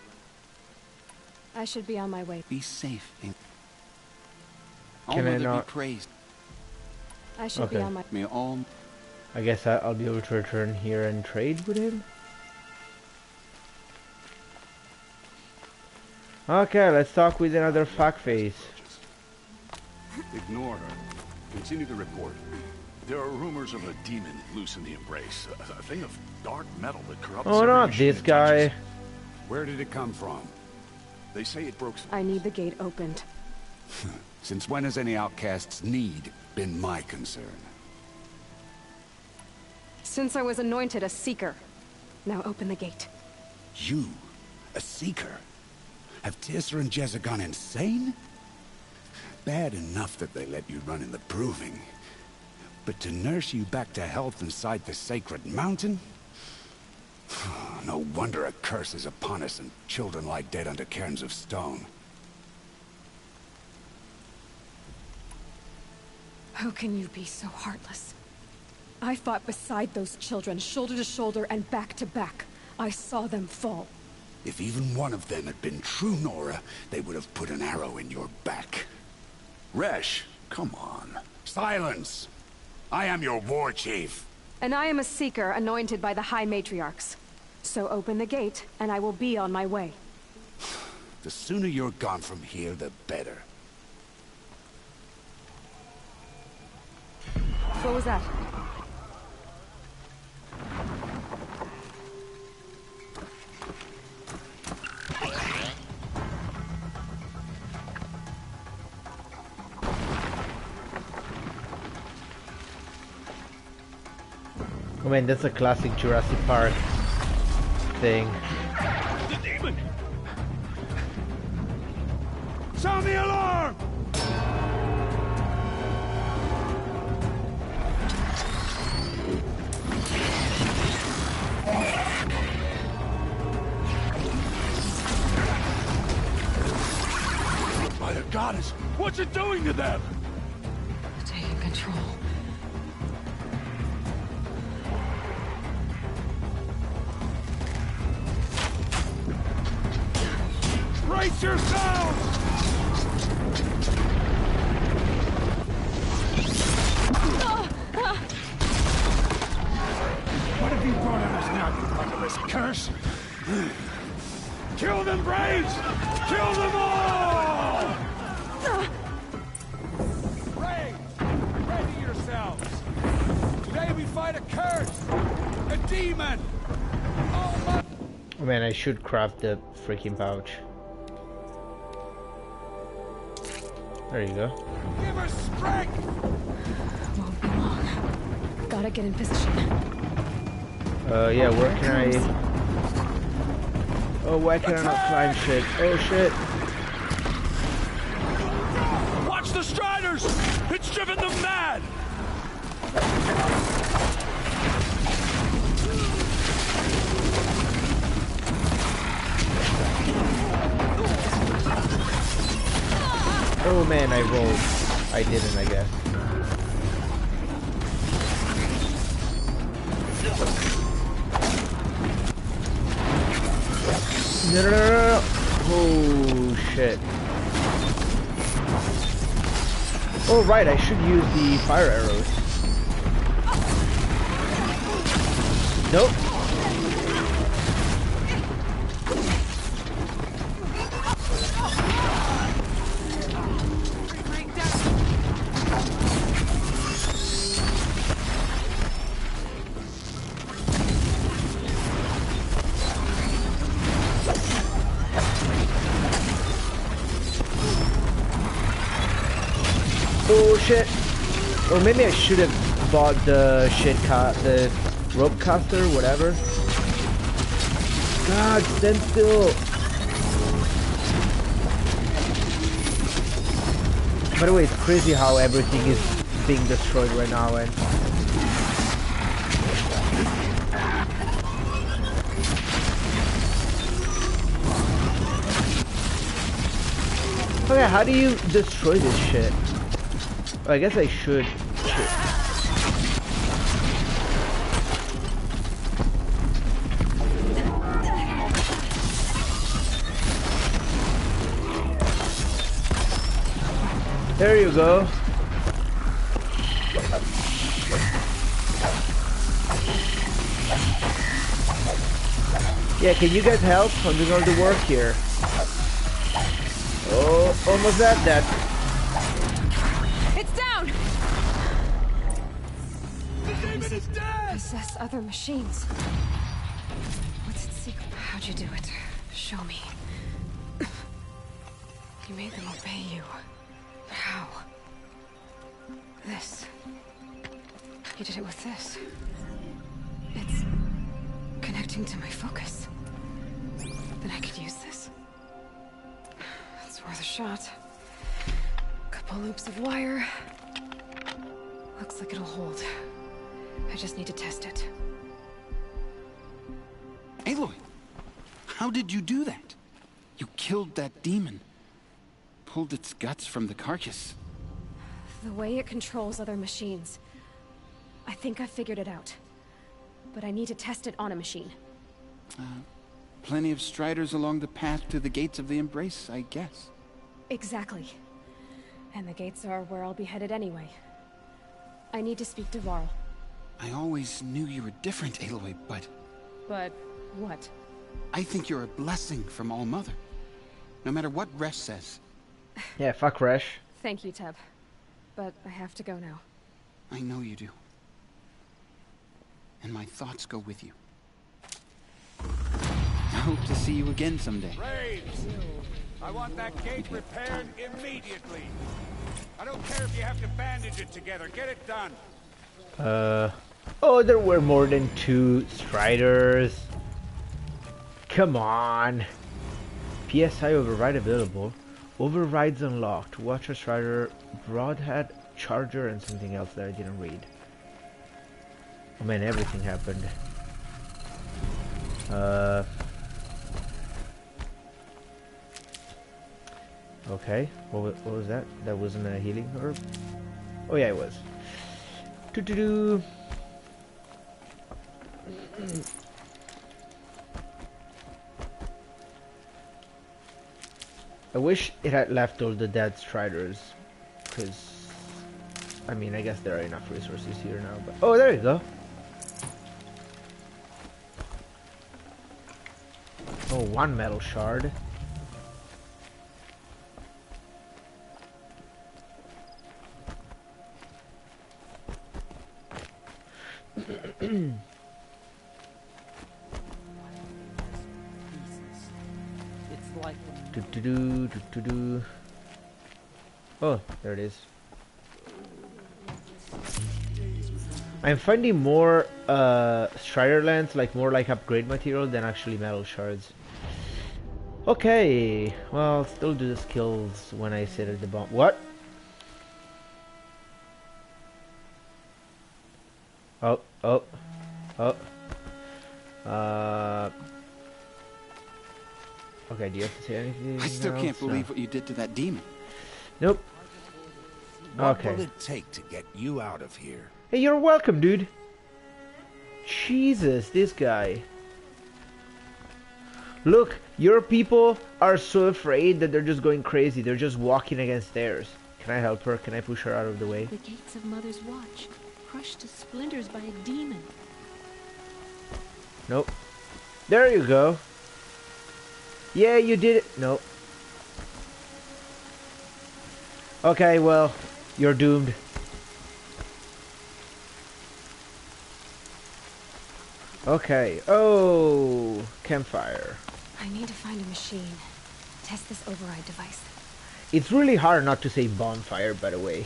I should be on my way. Be safe, Aloy. All Can I Mother not- be praised. I should be on my May all I guess I'll be able to return here and trade with him. Okay, let's talk with another fuckface. Ignore her. Continue the report. There are rumors of a demon loose in the Embrace. A, a thing of dark metal that corrupts Oh, not this guy. touches. Where did it come from? They say it broke I need the gate opened. Since when has any outcast's need been my concern? Since I was anointed a seeker. Now open the gate. You, a seeker? Have Teersa and Jezza gone insane? Bad enough that they let you run in the proving. But to nurse you back to health inside the sacred mountain? No wonder a curse is upon us and children lie dead under cairns of stone. How can you be so heartless? I fought beside those children, shoulder to shoulder and back to back. I saw them fall. If even one of them had been true Nora, they would have put an arrow in your back. Resh, come on. Silence! I am your war chief. And I am a seeker anointed by the High Matriarchs. So open the gate, and I will be on my way. The sooner you're gone from here, the better. What was that? I mean, that's a classic Jurassic Park thing. The demon! Sound the alarm! Goddess, what's it doing to them? Taking control. Brace yourselves! What have you brought on us now, you motherless curse? Kill them, Braves! Kill them all! Braves, ready yourselves. Today we fight a curse, a demon. Oh man, I should craft the freaking pouch. There you go. Give her strength. Won't be long. Gotta get in position. Uh, yeah, where can I... Oh, why can I not climb shit? Oh shit. Striders! It's driven them mad! Oh man, I rolled. I didn't, I guess. No, no, no, no. Oh, shit. Oh, right, I should use the fire arrows. Nope. Maybe I should have bought the shit ca the rope caster, whatever. God, stand still. By the way, it's crazy how everything is being destroyed right now and Okay, how do you destroy this shit? I guess I should. Shit. There you go. Yeah, can you guys help? I'm doing all the work here. Oh, almost at that. Machines. What's its secret? How'd you do it? Show me. You made them obey you. How? This. You did it with this. It's connecting to my focus. Then I could use this. It's worth a shot. Couple loops of wire. Looks like it'll hold. I just need to test it. Aloy, how did you do that? You killed that demon. Pulled its guts from the carcass. The way it controls other machines. I think I figured it out. But I need to test it on a machine. Uh, plenty of striders along the path to the gates of the Embrace, I guess. Exactly. And the gates are where I'll be headed anyway. I need to speak to Varl. I always knew you were different, Aloy, but But what? I think you're a blessing from All Mother. No matter what Resh says. Yeah, fuck Resh. Thank you, Teb. But I have to go now. I know you do. And my thoughts go with you. I hope to see you again someday. Braves! I want that gate repaired immediately. I don't care if you have to bandage it together. Get it done. Uh, oh, there were more than two Striders. Come on. PSI override available. Overrides unlocked. Watcher Strider, Broadhead, Charger, and something else that I didn't read. Oh man, everything happened. Uh. Okay, what was, what was that? That wasn't a healing herb? Oh yeah, it was. Do do do. I wish it had left all the dead striders, because I mean I guess there are enough resources here now. But oh, there you go. Oh, one metal shard. Do do do do do do. Oh, there it is. I'm finding more uh, Strider lands, like more like upgrade material than actually metal shards. Okay, well, still do the skills when I sit at the bomb. What? Oh, oh, oh. Uh. Okay, do you have to say anything? I still can't believe No. what you did to that demon. Nope. What Okay. will it take to get you out of here? Hey, you're welcome, dude. Jesus, this guy. Look, your people are so afraid that they're just going crazy. They're just walking against stairs. Can I help her? Can I push her out of the way? The gates of Mother's Watch, crushed to splinters by a demon. Nope. There you go. Yeah, you did it. Nope. Okay, well, you're doomed. Okay. Oh, campfire. I need to find a machine. Test this override device. It's really hard not to say bonfire, by the way.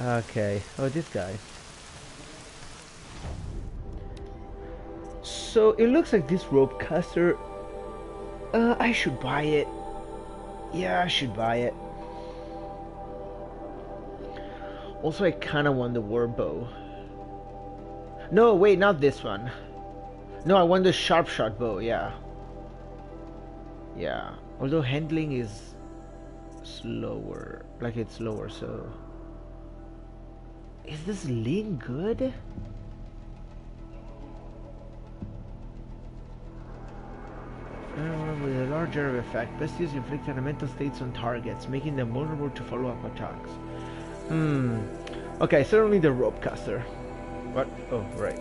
okay. Oh, this guy. So it looks like this rope caster. Uh, I should buy it. Yeah, I should buy it. Also, I kind of want the war bow. No, wait, not this one. No, I want the sharp shot bow, yeah. Yeah. Although handling is slower. Like it's slower, so... Is this lean good? Uh, with a larger effect, best use inflict elemental states on targets, making them vulnerable to follow-up attacks. Hmm. Okay, certainly the rope caster. What? Oh, right.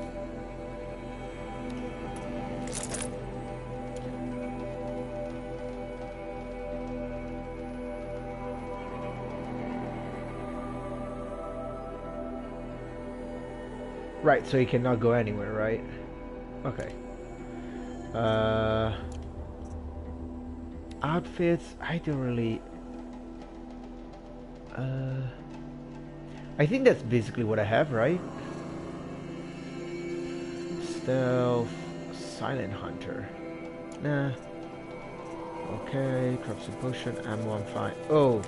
Right, so he cannot go anywhere, right? Okay. Uh, outfits, I don't really... Uh, I think that's basically what I have, right? Stealth, Silent Hunter. Nah. Okay, corruption potion, ammo, I'm fine. Oh,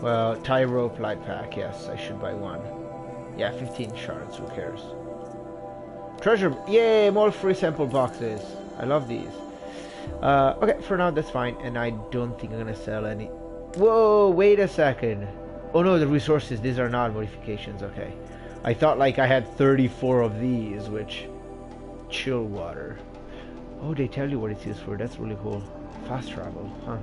well, tie rope, light pack, yes, I should buy one. Yeah, 15 shards, who cares? Treasure, yay, more free sample boxes. I love these. Uh, okay, for now that's fine, and I don't think I'm gonna sell any. Whoa, wait a second. Oh no, the resources, these are not modifications, okay. I thought like I had 34 of these, which... Chill water. Oh, they tell you what it's used for, that's really cool. Fast travel, huh.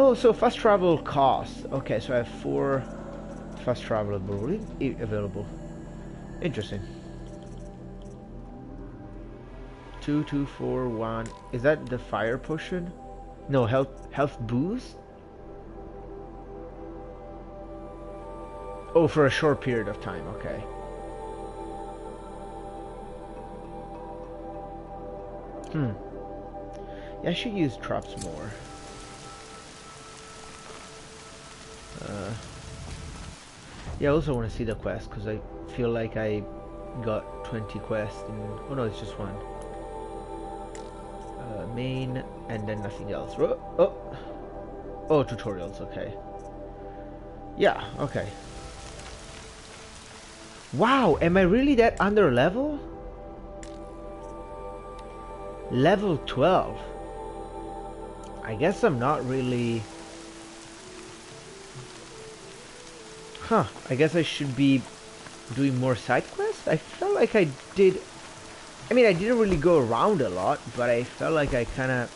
Oh, so fast travel cost. Okay, so I have four fast travel available. Interesting. Two, two, four, one. Is that the fire potion? No, health health boost? Oh, for a short period of time, okay. Hmm. Yeah, I should use traps more. Uh, yeah, I also want to see the quest because I feel like I got 20 quests and oh no, it's just one. Uh, main and then nothing else. Oh, oh, oh, tutorials. Okay. Yeah. Okay. Wow, am I really that under level? Level 12. I guess I'm not really Huh, I guess I should be doing more side quests? I felt like I did... I mean, I didn't really go around a lot, but I felt like I kind of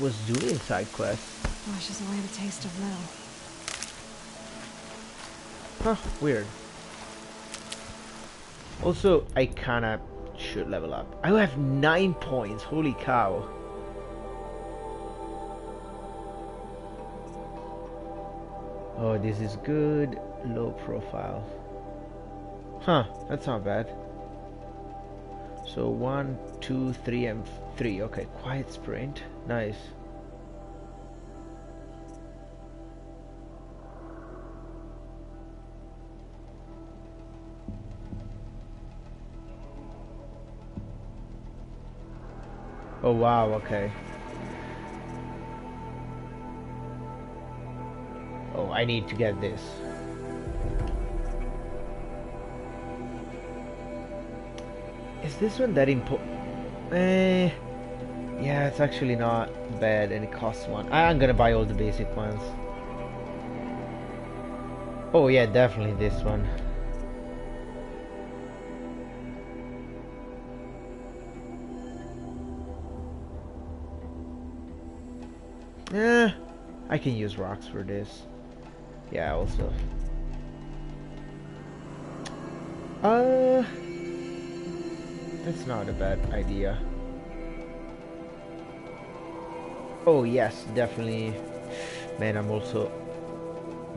was doing side quests. Wash doesn't have a taste of metal. Huh, weird. Also, I kind of should level up. I have 9 points, holy cow. Oh, this is good. Low profile. Huh, that's not bad. So one, two, three, and three. Okay, quiet sprint. Nice. Oh wow, okay. Oh, I need to get this. This one that important? Eh, yeah, it's actually not bad and it costs one. I'm gonna buy all the basic ones. Oh yeah, definitely this one. Yeah, I can use rocks for this. Yeah, also. That's not a bad idea. Oh yes, definitely. Man, I'm also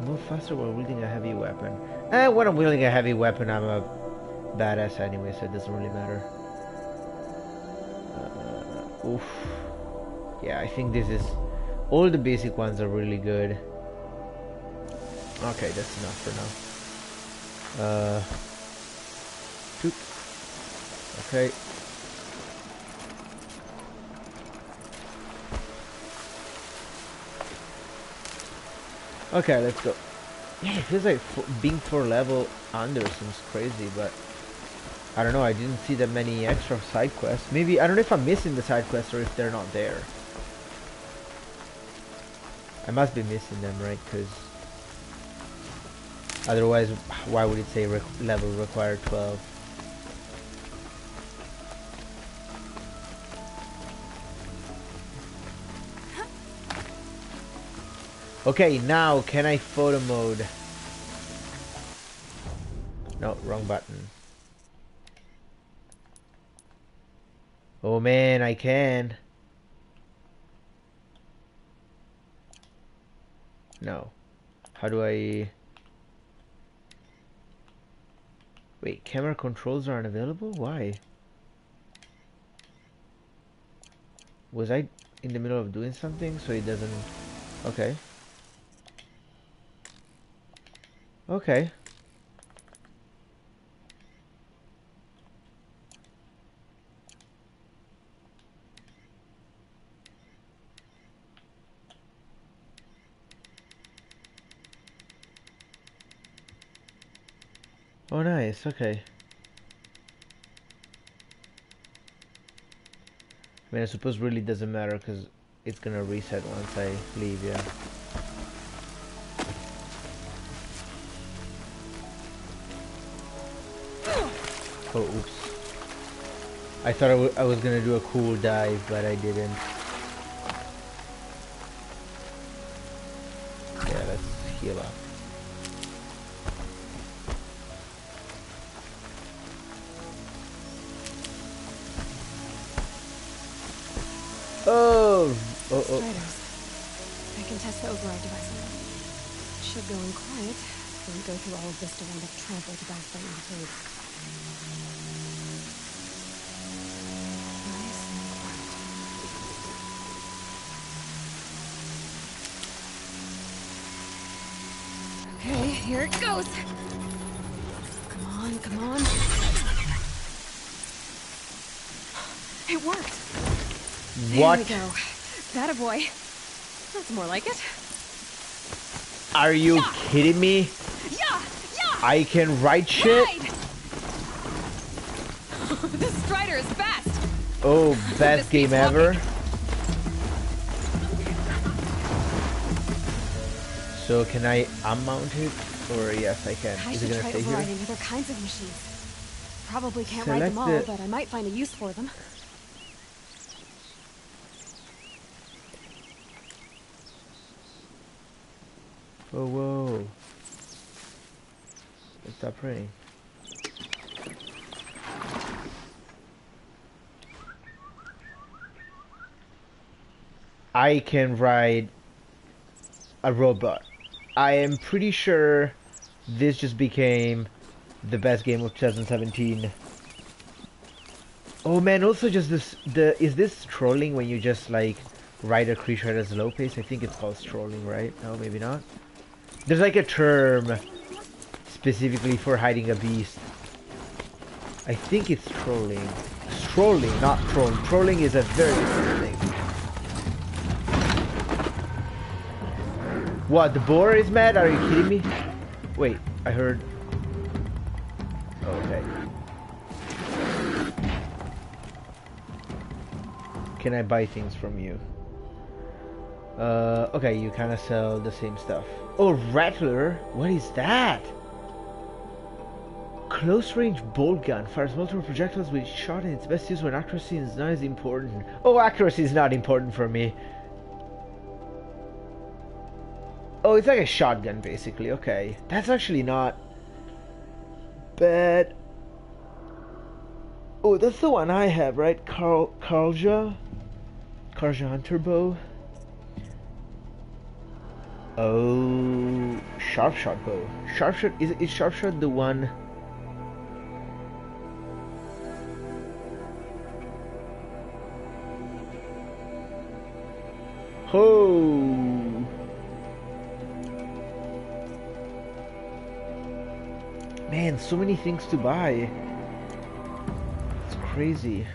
move faster while wielding a heavy weapon. Eh, when I'm wielding a heavy weapon, I'm a badass anyway, so it doesn't really matter. Uh, oof. Yeah, I think this is... All the basic ones are really good. Okay, that's enough for now. Uh... Okay. Okay, let's go. Yeah, it feels like being 4 level under seems crazy, but... I don't know, I didn't see that many extra side quests. Maybe, I don't know if I'm missing the side quests or if they're not there. I must be missing them, right? Because... Otherwise, why would it say level required 12? Okay, now can I photo mode? No, wrong button. Oh man, I can. No. How do I... Wait, camera controls aren't available? Why? Was I in the middle of doing something so it doesn't... Okay. Okay. Oh nice, okay. I mean, I suppose really doesn't matter because it's gonna reset once I leave, yeah. Oh, oops. I thought I, was gonna do a cool dive, but I didn't. Yeah, let's heal up. Oh! Oh, oh. I can test the override device them. Should go in quiet. Don't go through all of this to wind up trampled to death by Encode. Here it goes. Come on, come on. It worked. What? There we go. That a boy. That's more like it. Are you kidding me? Yeah, yeah. I can write shit? This Strider is fast. Oh, best game ever. So can I unmount it? Or yes, I can. I Is should it gonna try stay here? other kinds of machines. Probably can't ride them all, Select it. but I might find a use for them. Oh, whoa. Stop praying. I can ride a robot. I am pretty sure this just became the best game of 2017. Oh man, also just this, the, is this trolling when you just like ride a creature at a slow pace? I think it's called trolling, right? No, maybe not. There's like a term specifically for hiding a beast. I think it's trolling. Trolling, not trolling. Trolling is a very different thing. What, the boar is mad? Are you kidding me? Wait, I heard... Okay. Can I buy things from you? Uh, okay, you kind of sell the same stuff. Oh, Rattler? What is that? Close range bolt gun fires multiple projectiles with shot and its best use when accuracy is not as important. Oh, accuracy is not important for me. Oh, it's like a shotgun basically. Okay. That's actually not bad. Oh, that's the one I have, right? Carl Carlja? Carlja Hunter oh, bow. Oh, sharp shot bow. Sharp shot is is sharp shot the one? Oh. Man, so many things to buy. It's crazy.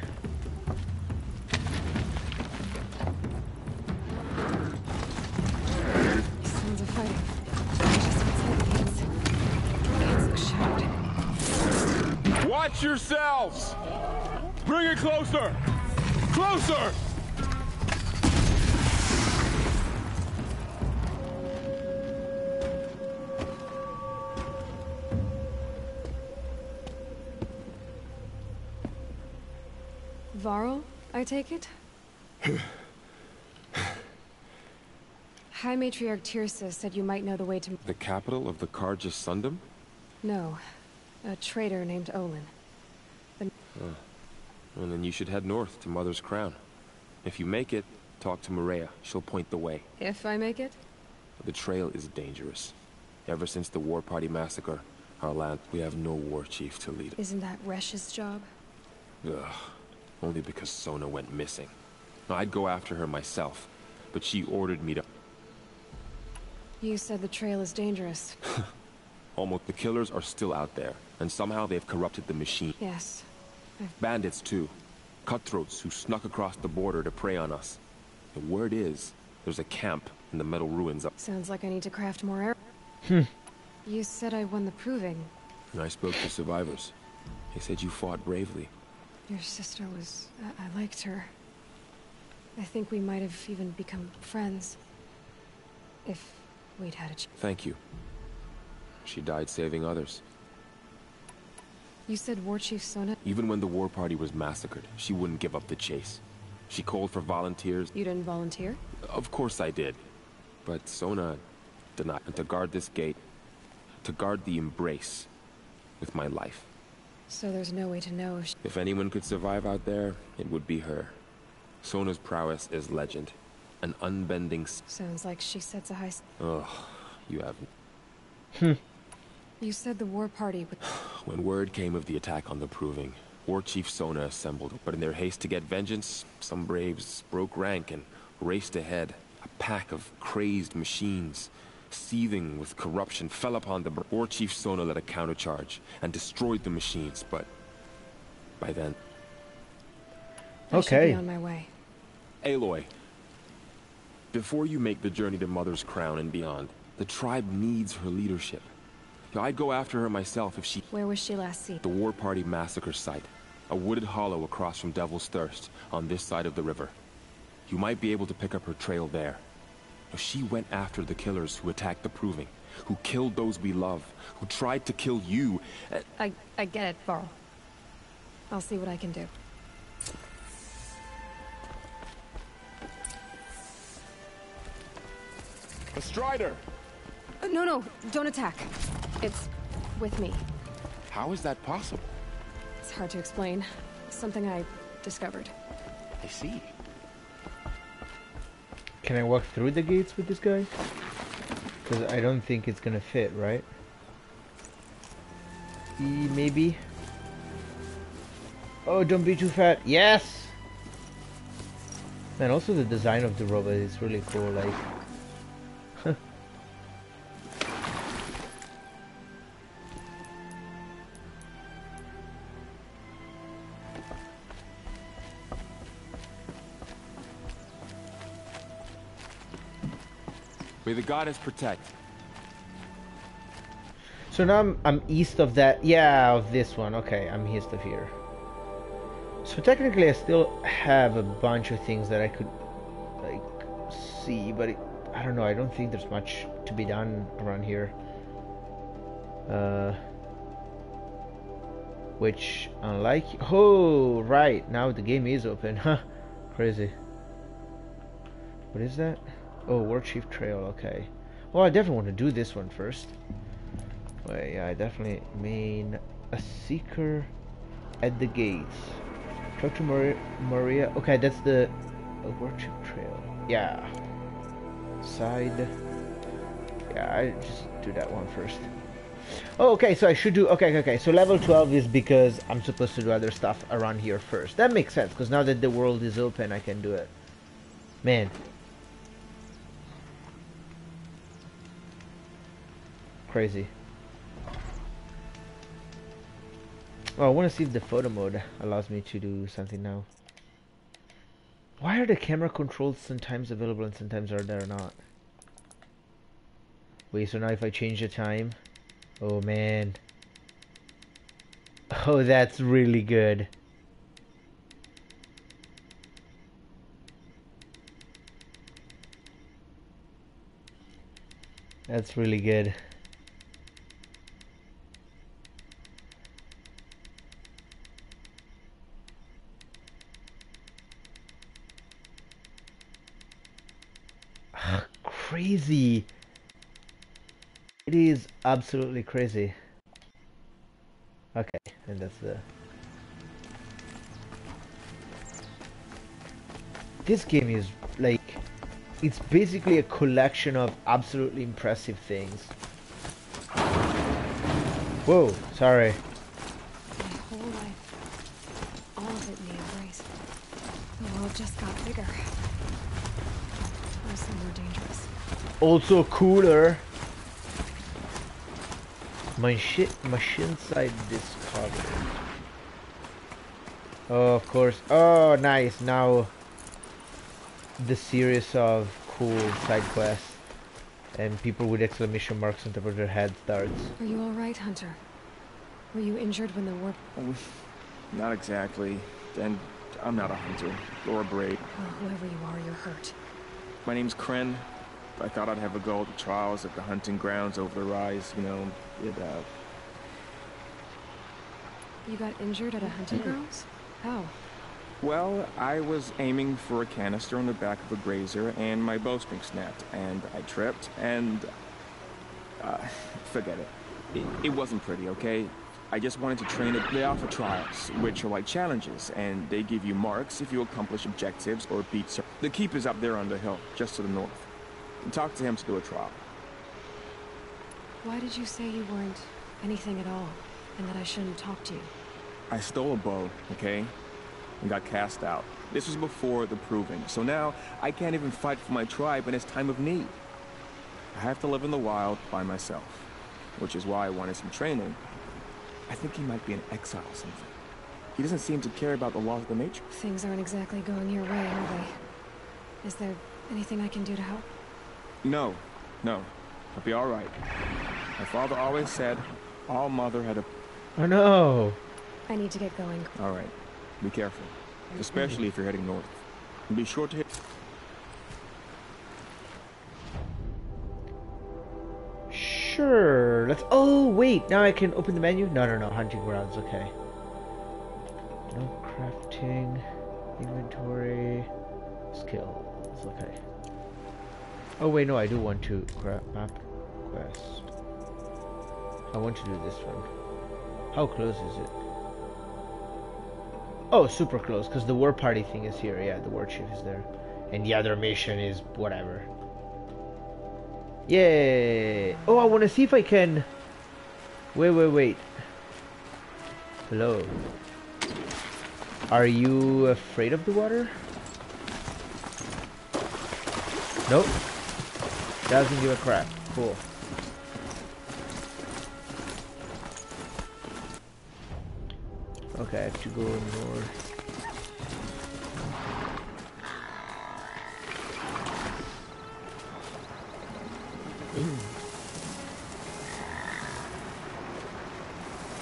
Sounds of fighting. Just outside the gates. Gates look shattered. Watch yourselves! Bring it closer! Closer! Varl, I take it? High Matriarch Teersa said you might know the way to... The capital of the Carja Sundom? No. A traitor named Olin. The... Oh. Well, then you should head north to Mother's Crown. If you make it, talk to Maria. She'll point the way. If I make it? The trail is dangerous. Ever since the War Party massacre, our land, we have no war chief to lead. Isn't that Resh's job? Ugh. Only because Sona went missing. I'd go after her myself, but she ordered me to... You said the trail is dangerous. Almost the killers are still out there, and somehow they've corrupted the machine. Yes. Bandits, too. Cutthroats who snuck across the border to prey on us. The word is, there's a camp in the metal ruins up... Sounds like I need to craft more air. Hmm. You said I won the proving. And I spoke to survivors. They said you fought bravely. Your sister was... I, I liked her. I think we might have even become friends. If we'd had a chance. Thank you. She died saving others. You said War Chief Sona? Even when the war party was massacred, she wouldn't give up the chase. She called for volunteers. You didn't volunteer? Of course I did. But Sona denied. And to guard this gate, to guard the embrace with my life. So there's no way to know if she... If anyone could survive out there, it would be her. Sona's prowess is legend. An unbending... Sounds like she sets a high... Ugh, you haven't... Hmm. You said the war party would... When word came of the attack on the Proving, War Chief Sona assembled. But in their haste to get vengeance, some braves broke rank and raced ahead. A pack of crazed machines, seething with corruption, fell upon the... War Chief Sona led a countercharge and destroyed the machines, but... By then... I should be on my way. Aloy, before you make the journey to Mother's Crown and beyond, the tribe needs her leadership. I'd go after her myself if she... Where was she last seen? The War Party massacre site. A wooded hollow across from Devil's Thirst, on this side of the river. You might be able to pick up her trail there. She went after the killers who attacked the Proving, who killed those we love, who tried to kill you. I, I get it, Varl. I'll see what I can do. A Strider! Uh, no, no, don't attack. It's with me. How is that possible? It's hard to explain. Something I discovered. I see. Can I walk through the gates with this guy? Because I don't think it's gonna fit, right? E maybe? Oh, don't be too fat. Yes! Man, also the design of the robot is really cool, like... May the goddess protect. So now I'm, I'm east of that, yeah, of this one. Okay, I'm east of here. So technically I still have a bunch of things that I could, like, see, but it, I don't know, I don't think there's much to be done around here. Uh, which, unlike, oh, right, now the game is open, huh, crazy. What is that? Oh, War Chief Trail, okay. Well, I definitely want to do this one first. Wait, yeah, I definitely mean a seeker at the gates. Talk to Maria. Maria. Okay, that's the a War Chief Trail. Yeah. Side. Yeah, I just do that one first. Oh, okay, so I should do... Okay, okay, so level 12 is because I'm supposed to do other stuff around here first. That makes sense, because now that the world is open, I can do it. Man, Crazy. Oh, I want to see if the photo mode allows me to do something now. Why are the camera controls sometimes available and sometimes are there not? Wait, so now if I change the time... Oh man. Oh, that's really good. That's really good. Crazy. It is absolutely crazy. Okay, and that's the... This game is like, it's basically a collection of absolutely impressive things. Whoa, sorry. My whole life, all of it in the embrace. The world just got bigger. Also more dangerous. Also cooler. My shit, machine side discovered. Oh, of course. Oh, nice. Now the series of cool side quests and people with exclamation marks on top of their head starts. Are you alright, Hunter? Were you injured when the war... Um, not exactly. And I'm not a hunter or a braid. Well, whoever you are, you're hurt. My name's Kren. I thought I'd have a go at the trials at the hunting grounds over the rise, you know, it, uh... You got injured at a hunting grounds? How? Well, I was aiming for a canister on the back of a grazer, and my bowstring snapped, and I tripped, and... Uh, forget it. it. It wasn't pretty, okay? I just wanted to train at the Alpha Trials, which are like challenges, and they give you marks if you accomplish objectives or beat... The keep is up there on the hill, just to the north. Talk to him to do a trial. Why did you say you weren't anything at all, and that I shouldn't talk to you? I stole a bow, okay? And got cast out. This was before the proving, so now I can't even fight for my tribe in its time of need. I have to live in the wild by myself, which is why I wanted some training. I think he might be an exile or something. He doesn't seem to care about the laws of the nature. Things aren't exactly going your way, are they? Is there anything I can do to help? No, no. I'll be alright. My father always said, all mother had a... Oh no! I need to get going. Alright. Be careful. Especially if you're heading north. And be sure to hit... Sure, let's... Oh, wait, now I can open the menu? No, no, no, hunting grounds, okay. No crafting, inventory, skills, okay. Oh wait, no, I do want to grab map quest. I want to do this one. How close is it? Oh, super close, because the war party thing is here. Yeah, the war chief is there. And the other mission is whatever. Yay! Oh, I want to see if I can... Wait, wait, wait. Hello. Are you afraid of the water? Nope. Doesn't give a crap. Cool. Okay, I have to go north.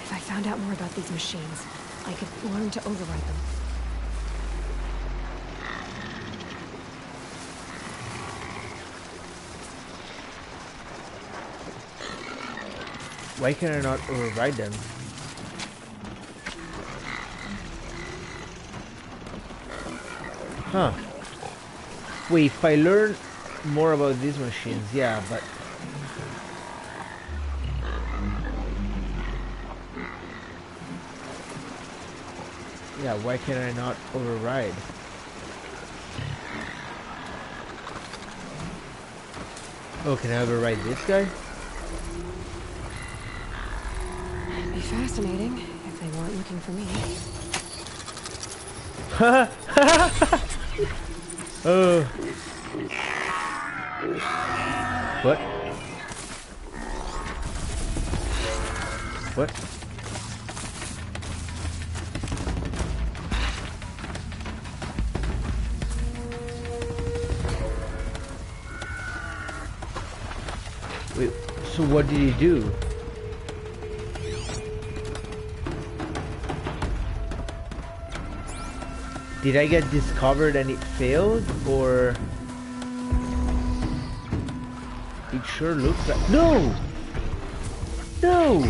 If I found out more about these machines, I could learn to override them. Why can I not override them? Huh. Wait, if I learn more about these machines, yeah, but... Yeah, why can I not override? Oh, can I override this guy? Be fascinating if they weren't looking for me. oh. What? What? Wait, so what did he do? Did I get discovered and it failed, or... It sure looks like... No! No!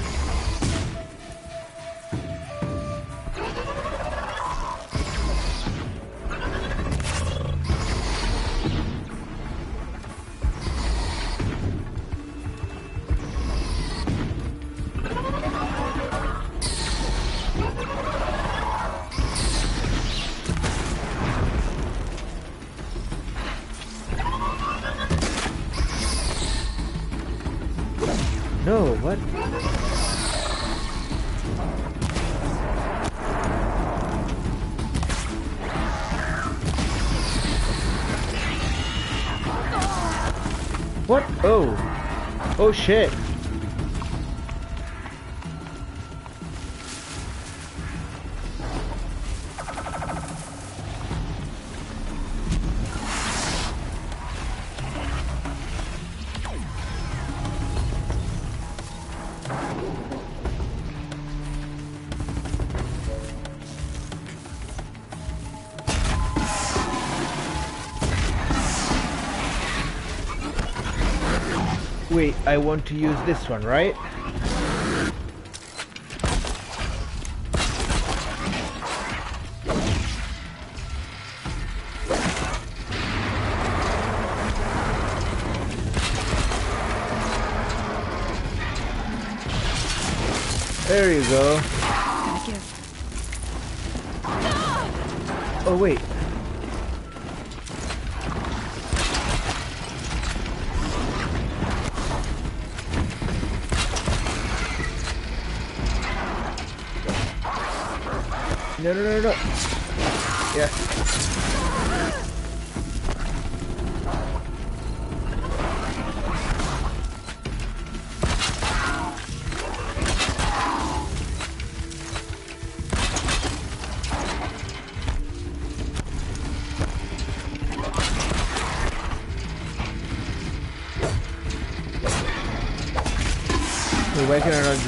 Oh. Shit. Want to use this one, right? There you go.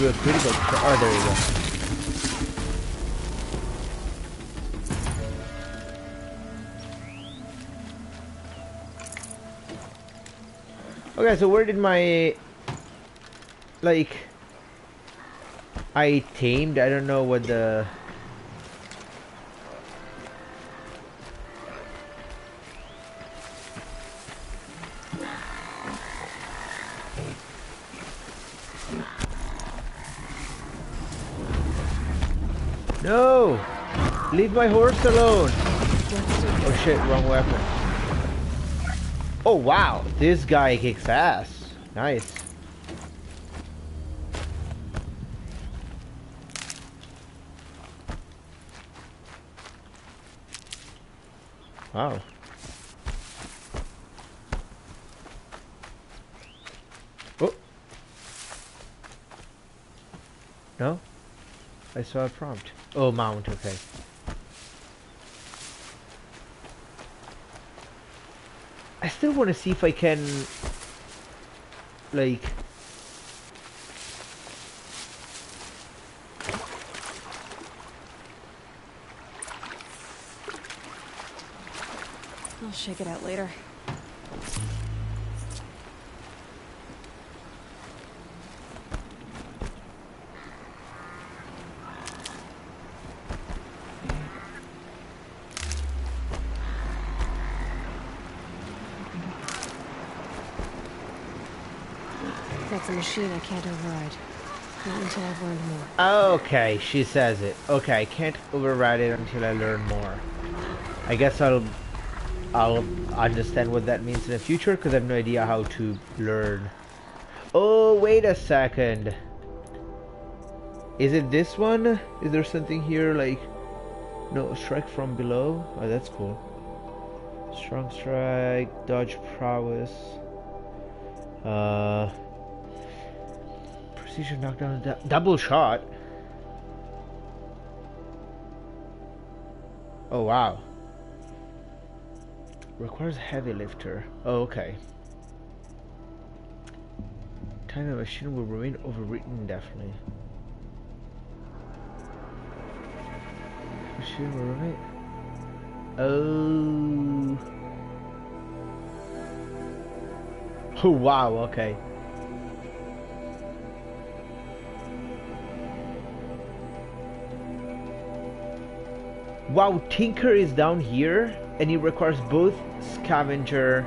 A critical? Oh, there you go. Okay, so where did my like I tamed? I don't know what the Leave my horse alone! Oh shit, wrong weapon. Oh wow, this guy kicks ass. Nice. Wow. Oh. No? I saw a prompt. Oh, mount, okay. Still want to see if I can, like, I'll shake it out later. Machine I can't override. Not until I've learned more. Okay, she says it. Okay, I can't override it until I learn more. I guess I'll I'll understand what that means in the future because I have no idea how to learn. Oh, wait a second. Is it this one? Is there something here like no strike from below? Oh, that's cool. Strong strike, dodge prowess. Uh Precision knockdown, du double shot. Oh wow. Requires heavy lifter. Oh, okay. Time of machine will remain overridden indefinitely. Machine will remain. Oh. Oh wow, okay. Wow, Tinker is down here and it requires both Scavenger,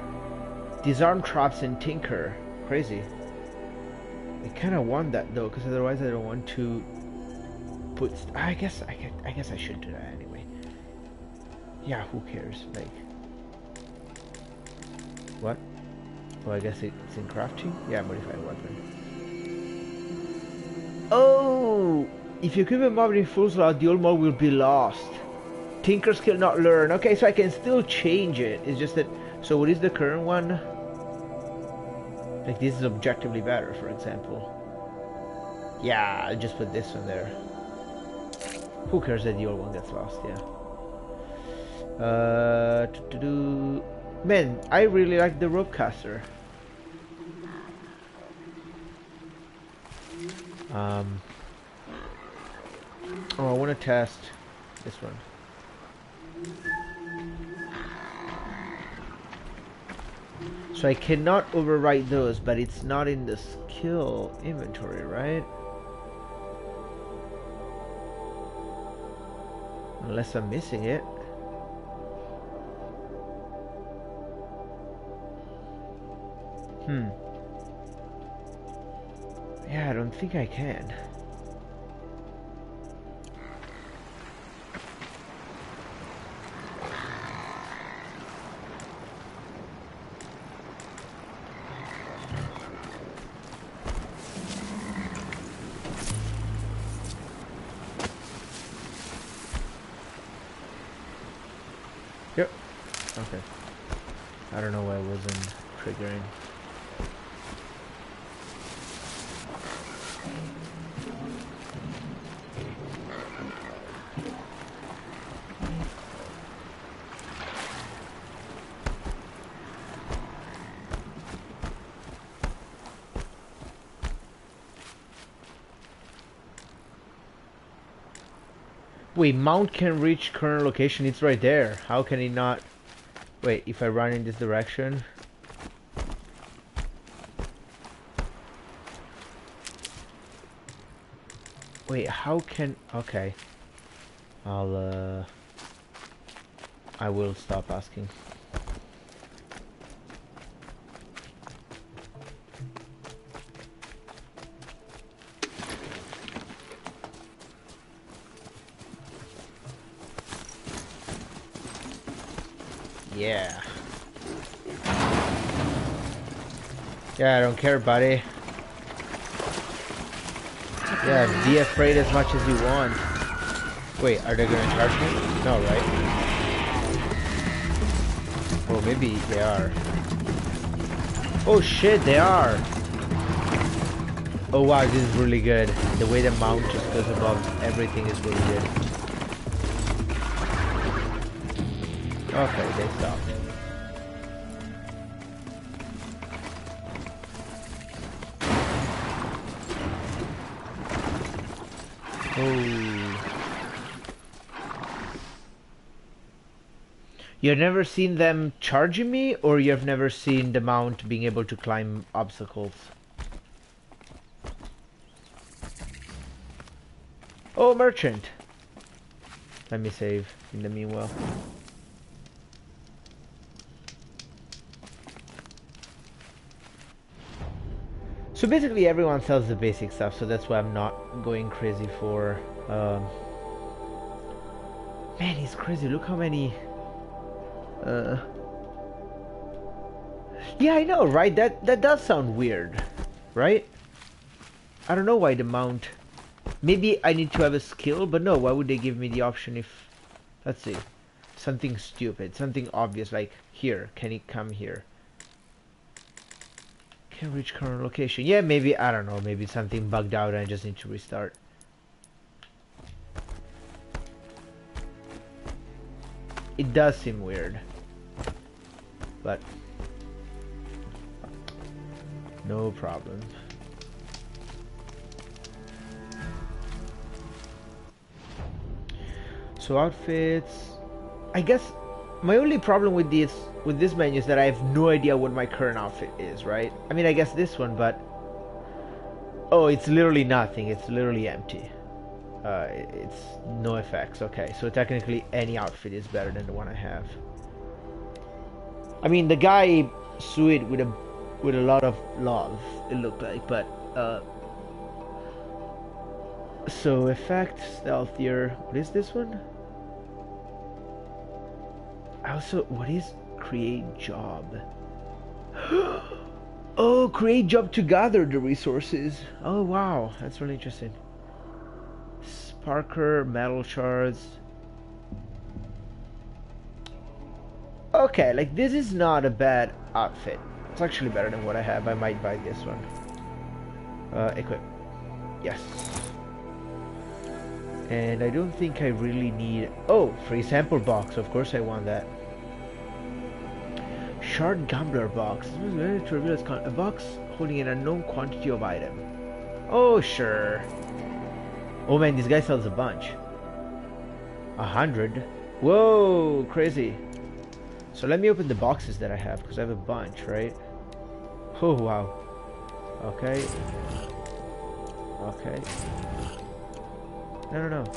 Disarm Traps and Tinker. Crazy. I kind of want that though, because otherwise I don't want to put... I guess I, can, I guess I should do that anyway. Yeah, who cares? Like... What? Well, I guess it's in crafting? Yeah, modify weapon. Oh! If you keep a mod in full slot, the old mod will be lost. Tinker skill not learn. Okay, so I can still change it. It's just that... So what is the current one? Like this is objectively better, for example. Yeah, I'll just put this one there. Who cares that the old one gets lost, yeah. Uh, to do... Man, I really like the rope caster. Um... Oh, I want to test this one. So I cannot overwrite those, but it's not in the skill inventory, right? Unless I'm missing it. Hmm. Yeah, I don't think I can. Mount can reach current location. It's right there. How can it not? Wait, if I run in this direction. Wait, how can... Okay. I'll, uh... I will stop asking. Yeah, I don't care, buddy. Yeah, be afraid as much as you want. Wait, are they gonna charge me? No, right? Oh, maybe they are. Oh shit, they are! Oh wow, this is really good. The way the mount just goes above everything is really good. Okay, they stopped. Oh. You've never seen them charging me, or you've never seen the mount being able to climb obstacles? Oh, merchant! Let me save in the meanwhile. So basically everyone sells the basic stuff, so that's why I'm not going crazy for... Um... Man, he's crazy. Look how many... Uh... Yeah, I know, right? That, that does sound weird, right? I don't know why the mount... Maybe I need to have a skill, but no, why would they give me the option if... Let's see. Something stupid, something obvious, like, here, can he come here? Can't reach current location. Yeah, maybe, I don't know, maybe something bugged out and I just need to restart. It does seem weird. But, no problem. So outfits, I guess my only problem with this with this menu is that I have no idea what my current outfit is, right? I mean, I guess this one, but oh, it's literally nothing. It's literally empty. Uh, it's no effects. Okay, so technically any outfit is better than the one I have. I mean, the guy sued with a with a lot of love. It looked like, but uh, so effect stealthier. What is this one? Also, what is create job? oh, create job to gather the resources. Oh, wow. That's really interesting. Sparker, metal shards. Okay, like this is not a bad outfit. It's actually better than what I have. I might buy this one. Uh, equip. Yes. And I don't think I really need... Oh, free sample box. Of course I want that. Shard Gambler box. A box holding an unknown quantity of item. Oh, sure. Oh man, this guy sells a bunch. A hundred? Whoa, crazy. So let me open the boxes that I have, because I have a bunch, right? Oh, wow. Okay. Okay. No, no, no.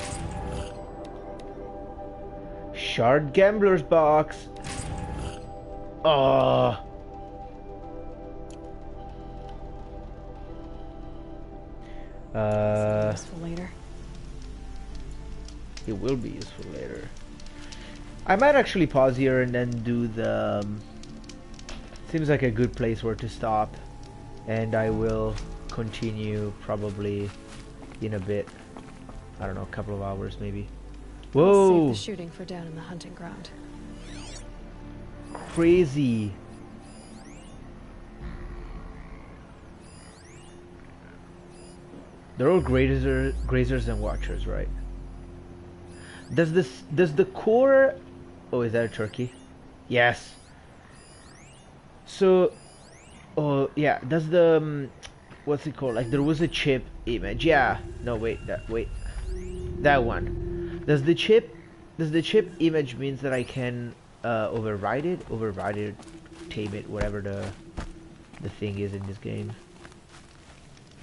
Shard Gambler's box. Oh. Uh, useful later. It will be useful later. I might actually pause here and then do the... Um, seems like a good place where to stop. And I will continue probably in a bit. I don't know, a couple of hours maybe. Whoa! Save the shooting for down in the hunting ground. Crazy. They're all grazers, grazers and watchers, right? Does this does the core? Oh, is that a turkey? Yes. So, oh yeah. Does the um, what's it called? Like there was a chip image. Yeah. No, wait. That wait. That one. Does the chip? Does the chip image means that I can uh, override it? Override it, tame it, whatever the the thing is in this game.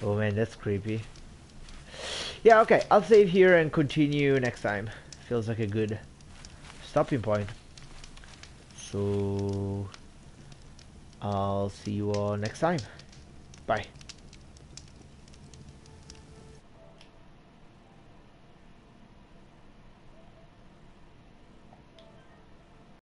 Oh man, that's creepy. Yeah, okay, I'll save here and continue next time. Feels like a good stopping point. So, I'll see you all next time. Bye.